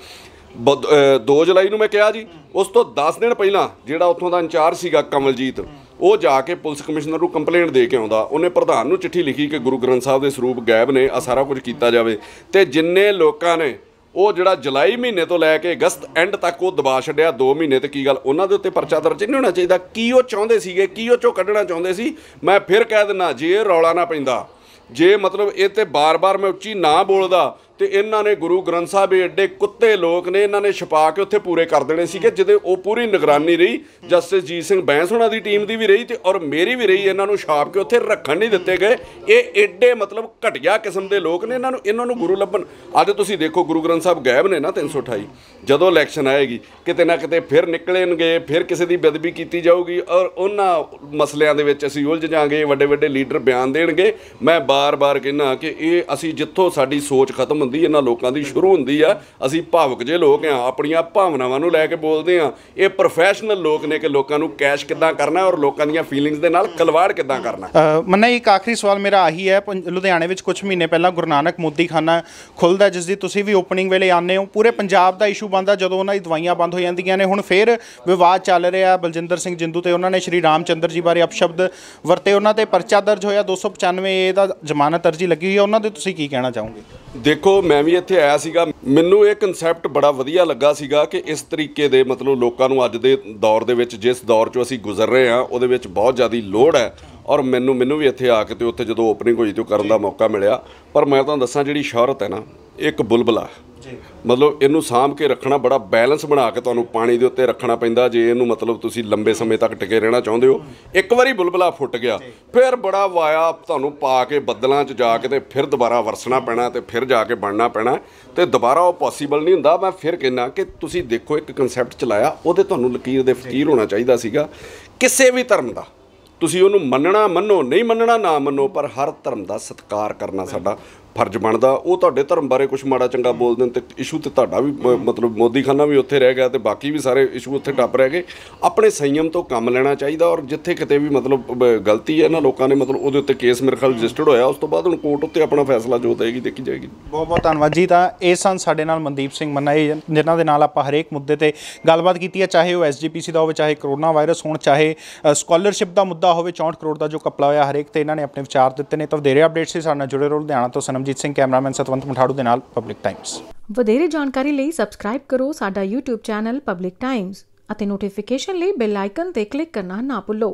2 ਜੁਲਾਈ ਨੂੰ ਮੈਂ ਕਿਹਾ ਜੀ, ਉਸ ਤੋਂ 10 ਦਿਨ ਪਹਿਲਾਂ ਜਿਹੜਾ ਉੱਥੋਂ ਦਾ ਇੰਚਾਰਜ ਸੀਗਾ ਕਮਲਜੀਤ ਉਹ ਜਾ ਕੇ ਪੁਲਿਸ ਕਮਿਸ਼ਨਰ ਨੂੰ ਕੰਪਲੇਂਟ ਦੇ ਕੇ ਆਉਂਦਾ। ਉਹਨੇ ਪ੍ਰਧਾਨ ਨੂੰ ਚਿੱਠੀ ਲਿਖੀ ਕਿ ਗੁਰੂ ਗ੍ਰੰਥ ਸਾਹਿਬ ਦੇ ਸਰੂਪ ਗਾਇਬ ਨੇ ਆ ਸਾਰਾ ਕੁਝ ਕੀਤਾ ਜਾਵੇ। ਤੇ ਜਿੰਨੇ ਲੋਕਾਂ ਨੇ ਉਹ ਜਿਹੜਾ ਜੁਲਾਈ ਮਹੀਨੇ ਤੋਂ ਲੈ ਕੇ ਅਗਸਤ ਐਂਡ ਤੱਕ ਉਹ ਦਬਾ ਛੱਡਿਆ 2 ਮਹੀਨੇ ਤੇ ਕੀ ਗੱਲ? ਉਹਨਾਂ ਦੇ ਉੱਤੇ ਪਰਚਾ ਦਰਜ ਨਹੀਂ ਹੋਣਾ ਚਾਹੀਦਾ। ਕੀ ਉਹ ਚਾਹੁੰਦੇ ਸੀਗੇ? ਕੀ ਉਹ ਚੋਂ ਕੱਢਣਾ ਚਾਹੁੰਦੇ ਸੀ? ਮੈਂ ਫਿਰ ਕਹਿ ਦਿੰਦਾ, ਜੇ ਰੌਲਾ ਨਾ ਪੈਂਦਾ, ਜੇ ਮਤਲਬ ਇਹ ਤੇ ਬਾਰ-ਬਾਰ ਮੈਂ ਉੱਚੀ ਨਾ ਬੋਲਦਾ ਤੇ ਇਹਨਾਂ ਨੇ ਗੁਰੂ ਗ੍ਰੰਥ ਸਾਹਿਬ ਇਹ ਐਡੇ ਕੁੱਤੇ ਲੋਕ ਨੇ, ਇਹਨਾਂ ਨੇ ਛਪਾ ਕੇ ਉੱਥੇ ਪੂਰੇ ਕਰ ਦੇਣੇ ਸੀਗੇ, ਜਿਹਦੇ ਉਹ ਪੂਰੀ ਨਿਗਰਾਨੀ ਰਹੀ। ਜਸਟਿਸ ਜੀਤ ਸਿੰਘ ਬੈਂਸ ਉਹਨਾਂ ਦੀ ਟੀਮ ਦੀ ਵੀ ਰਹੀ ਤੇ ਔਰ ਮੇਰੀ ਵੀ ਰਹੀ, ਇਹਨਾਂ ਨੂੰ ਛਾਪ ਕੇ ਉੱਥੇ ਰੱਖਣ ਨਹੀਂ ਦਿੱਤੇ ਗਏ। ਇਹ ਐਡੇ ਮਤਲਬ ਘਟੀਆ ਕਿਸਮ ਦੇ ਲੋਕ ਨੇ, ਇਹਨਾਂ ਨੂੰ ਇਹਨਾਂ ਨੂੰ ਗੁਰੂ ਲੱਭਣ। ਅੱਜ ਤੁਸੀਂ ਦੇਖੋ ਗੁਰੂ ਗ੍ਰੰਥ ਸਾਹਿਬ ਗਾਇਬ ਨੇ ਨਾ 328 ਜਦੋਂ ਇਲੈਕਸ਼ਨ ਆਏਗੀ, ਕਿਤੇ ਨਾ ਕਿਤੇ ਫਿਰ ਨਿਕਲਣਗੇ, ਫਿਰ ਕਿਸੇ ਦੀ ਬੇਦਬੀ ਕੀਤੀ ਜਾਊਗੀ ਔਰ ਉਹਨਾਂ ਮਸਲਿਆਂ ਦੇ ਵਿੱਚ ਅਸੀਂ ਉਲਝ ਜਾਾਂਗੇ ਵੱਡੇ ਵੱਡੇ ਲੀਡਰ ਬਿਆਨ ਦੇਣਗੇ। ਮੈਂ ਬਾਰ-ਬਾਰ ਕਹਿੰਦਾ ਕਿ ਇਹ ਅਸੀਂ ਜਿੱਥੋਂ ਸਾਡੀ ਸੋਚ ਖਤਮ ਹੁੰਦੀ ਇਹਨਾਂ ਲੋਕਾਂ ਦੀ ਸ਼ੁਰੂ ਹੁੰਦੀ ਆ। ਅਸੀਂ ਭਾਵੁਕ ਜੇ ਲੋਕ ਆ ਆਪਣੀਆਂ ਭਾਵਨਾਵਾਂ ਨੂੰ ਲੈ ਕੇ ਬੋਲਦੇ ਆ। ਇਹ ਪ੍ਰੋਫੈਸ਼ਨਲ ਲੋਕ ਨੇ ਕਿ ਲੋਕਾਂ ਨੂੰ ਕੈਸ਼ ਕਿੱਦਾਂ ਕਰਨਾ ਔਰ ਲੋਕਾਂ ਦੀਆਂ ਫੀਲਿੰਗਸ ਦੇ ਨਾਲ ਖਲਵਾੜ ਕਿੱਦਾਂ ਕਰਨਾ। ਮੰਨਾ ਇੱਕ ਆਖਰੀ ਸਵਾਲ ਮੇਰਾ ਆਹੀ ਹੈ ਲੁਧਿਆਣੇ ਵਿੱਚ ਕੁਝ ਮਹੀਨੇ ਪਹਿਲਾਂ ਗੁਰੂ ਨਾਨਕ ਮੋਦੀ ਖਾਨਾ ਖੁੱਲਦਾ ਜਿਸ ਦੀ ਤੁਸੀਂ ਵੀ ਓਪਨਿੰਗ ਵੇਲੇ ਆਨੇ ਹੋ। ਪੂਰੇ ਪੰਜਾਬ ਦਾ ਇਸ਼ੂ ਬਣਦਾ ਜਦੋਂ ਉਹਨਾਂ ਦੀ ਦਵਾਈਆਂ ਬੰਦ ਹੋ ਜਾਂਦੀਆਂ ਨੇ। ਹੁਣ ਫੇਰ ਵਿਵਾਦ ਚੱਲ ਰਿਹਾ ਬਲਜਿੰਦਰ ਸਿੰਘ ਜਿੰਦੂ ਤੇ ਉਹਨਾਂ ਨੇ ਸ਼੍ਰੀ ਰਾਮਚੰਦਰ ਜੀ ਬਾਰੇ ਅਪਸ਼ਬਦ ਵਰਤੇ। ਉਹਨਾਂ ਤੇ ਪਰਚਾ ਦਰਜ ਹੋਇਆ 295 ਏ ਦਾ ਜ਼ਮਾਨਤ ਅਰਜੀ ਲੱਗੀ ਹੋਈ ਹੈ। ਉਹਨਾਂ ਦੇ ਤੁਸੀਂ ਕੀ ਕਹਿਣਾ ਚਾਹੋਗੇ? ਦੇਖੋ ਮੈਂ ਵੀ ਇੱਥੇ ਆਇਆ ਸੀਗਾ। ਮੈਨੂੰ ਇਹ ਕਨਸੈਪਟ ਬੜਾ ਵਧੀਆ ਲੱਗਾ ਸੀਗਾ ਕਿ ਇਸ ਤਰੀਕੇ ਦੇ ਮਤਲਬ ਲੋਕਾਂ ਨੂੰ ਅੱਜ ਦੇ ਦੌਰ ਦੇ ਵਿੱਚ, ਜਿਸ ਦੌਰ 'ਚੋਂ ਅਸੀਂ ਗੁਜ਼ਰ ਰਹੇ ਹਾਂ, ਉਹਦੇ ਵਿੱਚ ਬਹੁਤ ਜ਼ਿਆਦਾ ਲੋੜ ਹੈ। ਔਰ ਮੈਨੂੰ ਮੈਨੂੰ ਵੀ ਇੱਥੇ ਆ ਕੇ ਤੇ ਉੱਥੇ ਜਦੋਂ ਓਪਨਿੰਗ ਹੋਈ ਤੇ ਉਹ ਕਰਨ ਦਾ ਮੌਕਾ ਮਿਲਿਆ। ਪਰ ਮੈਂ ਤੁਹਾਨੂੰ ਦੱਸਾਂ ਜਿਹੜੀ ਸ਼ੌਹਰਤ ਹੈ ਨਾ ਇੱਕ ਬੁਲਬਲਾ। ਮਤਲਬ ਇਹਨੂੰ ਸਾਂਭ ਕੇ ਰੱਖਣਾ ਬੜਾ ਬੈਲੈਂਸ ਬਣਾ ਕੇ ਤੁਹਾਨੂੰ ਪਾਣੀ ਦੇ ਉੱਤੇ ਰੱਖਣਾ ਪੈਂਦਾ। ਜੇ ਇਹਨੂੰ ਮਤਲਬ ਤੁਸੀਂ ਲੰਬੇ ਸਮੇਂ ਤੱਕ ਟਿਕੇ ਰਹਿਣਾ ਚਾਹੁੰਦੇ ਹੋ ਇੱਕ ਵਾਰੀ ਬੁਲਬਲਾ ਫੁੱਟ ਗਿਆ ਫਿਰ ਬੜਾ ਵਾਇਆ ਤੁਹਾਨੂੰ ਪਾ ਕੇ ਬੱਦਲਾਂ 'ਚ ਜਾ ਕੇ ਤੇ ਫਿਰ ਦੁਬਾਰਾ ਵਰਸਣਾ ਪੈਣਾ ਤੇ ਫਿਰ ਜਾ ਕੇ ਬਣਨਾ ਪੈਣਾ। ਤੇ ਦੁਬਾਰਾ ਉਹ ਪੋਸੀਬਲ ਨਹੀਂ ਹੁੰਦਾ। ਮੈਂ ਫਿਰ ਕਹਿੰਦਾ ਕਿ ਤੁਸੀਂ ਦੇਖੋ ਇੱਕ ਕਨਸੈਪਟ ਚਲਾਇਆ ਉਹਦੇ ਤੁਹਾਨੂੰ ਲਕੀਰ ਦੇ ਫਕੀਰ ਹੋਣਾ ਚਾਹੀਦਾ ਸੀਗਾ। ਕਿਸੇ ਵੀ ਧਰਮ ਦਾ। ਤੁਸੀਂ ਉਹਨੂੰ ਮੰਨਣਾ ਮੰਨੋ, ਨਹੀਂ ਮੰਨਣਾ ਨਾ ਮੰਨੋ, ਪਰ ਹਰ ਧਰਮ ਦਾ ਸਤਿਕਾਰ ਕਰਨਾ ਸਾਡਾ ਫਰਜ਼ ਬਣਦਾ, ਉਹ ਤੁਹਾਡੇ ਧਰਮ ਬਾਰੇ ਕੁਝ ਮਾੜਾ ਚੰਗਾ ਬੋਲਦੇ ਨੇ ਤੇ ਇਸ਼ੂ ਤੇ ਤੁਹਾਡਾ ਵੀ ਮ- ਮਤਲਬ ਮੋਦੀ ਖਾਨਾ ਵੀ ਉੱਥੇ ਰਹਿ ਗਿਆ ਤੇ ਬਾਕੀ ਵੀ ਸਾਰੇ ਇਸ਼ੂ ਉੱਥੇ ਟੱਪ ਰਹਿ ਗਏ। ਆਪਣੇ ਸੰਯਮ ਤੋਂ ਕੰਮ ਲੈਣਾ ਚਾਹੀਦਾ ਔਰ ਜਿੱਥੇ ਕਿਤੇ ਵੀ ਮਤਲਬ ਗਲਤੀ ਹੈ ਨਾ, ਲੋਕਾਂ ਨੇ ਮਤਲਬ ਉਹਦੇ ਉੱਤੇ ਕੇਸ ਮੇਰੇ ਖਿਆਲ ਰਜਿਸਟਰਡ ਹੋਇਆ, ਉਸ ਤੋਂ ਬਾਅਦ ਹੁਣ ਕੋਰਟ ਉੱਤੇ ਆਪਣਾ ਫੈਸਲਾ ਜੋ ਦੇਗੀ ਦੇਖੀ ਜਾਏਗੀ। ਬਹੁਤ ਬਹੁਤ ਧੰਨਵਾਦ ਜੀ, ਤਾਂ ਇਹ ਸਨ ਸਾਡੇ ਨਾਲ ਮਨਦੀਪ ਸਿੰਘ ਮੰਨਾ, ਇਹ ਜਿਨ੍ਹਾਂ ਦੇ ਨਾਲ ਆਪਾਂ ਹਰੇਕ ਮੁੱਦੇ ਤੇ ਗੱਲਬਾਤ ਕੀਤੀ ਹੈ, ਚਾਹੇ ਉਹ ਐਸਜੀਪੀਸੀ ਦਾ ਹੋਵੇ, ਚਾਹੇ ਕਰੋਨਾ ਵਾਇਰਸ ਹੋਣ, ਚਾਹੇ ਸਕਾਲਰਸ਼ਿਪ ਦਾ ਮੁੱਦਾ ਹੋਵੇ 64 ਕਰੋੜ ਦਾ ਜੋ ਕਪਲਾ ਹੋਇਆ ਹਰੇਕ ਤੇ ਇਹਨਾਂ ਨੇ ਆਪਣੇ ਵਿਚਾਰ ਦਿੱਤੇ ਨੇ। ਤਾਂ ਵਧੇਰੇ ਅਪਡੇਟਸ ਸੀ ਸਾਡੇ ਨਾਲ ਜੁੜੇ ਰਹੋ, ਲੁਧਿਆਣਾ ਤੋਂ ਸਨਮਜੀਤ ਸਿੰਘ, ਕੈਮਰਾਮੈਨ ਸਤਵੰਤ ਮਠਾੜੂ ਦੇ ਨਾਲ ਪਬਲਿਕ ਟਾਈਮਸ ਵਧੇਰੇ ਜਾਣਕਾਰੀ ਲਈ ਸਬਸਕ੍ਰਾਈਬ ਕਰੋ ਸਾਡਾ YouTube ਚੈਨਲ ਪਬਲਿਕ ਟਾਈਮਜ਼ ਅਤੇ ਨੋਟੀਫਿਕੇਸ਼ਨ ਲਈ ਬੈਲ ਆਈਕਨ ਤੇ ਕਲਿੱਕ ਕਰਨਾ ਨਾ ਭੁੱਲੋ।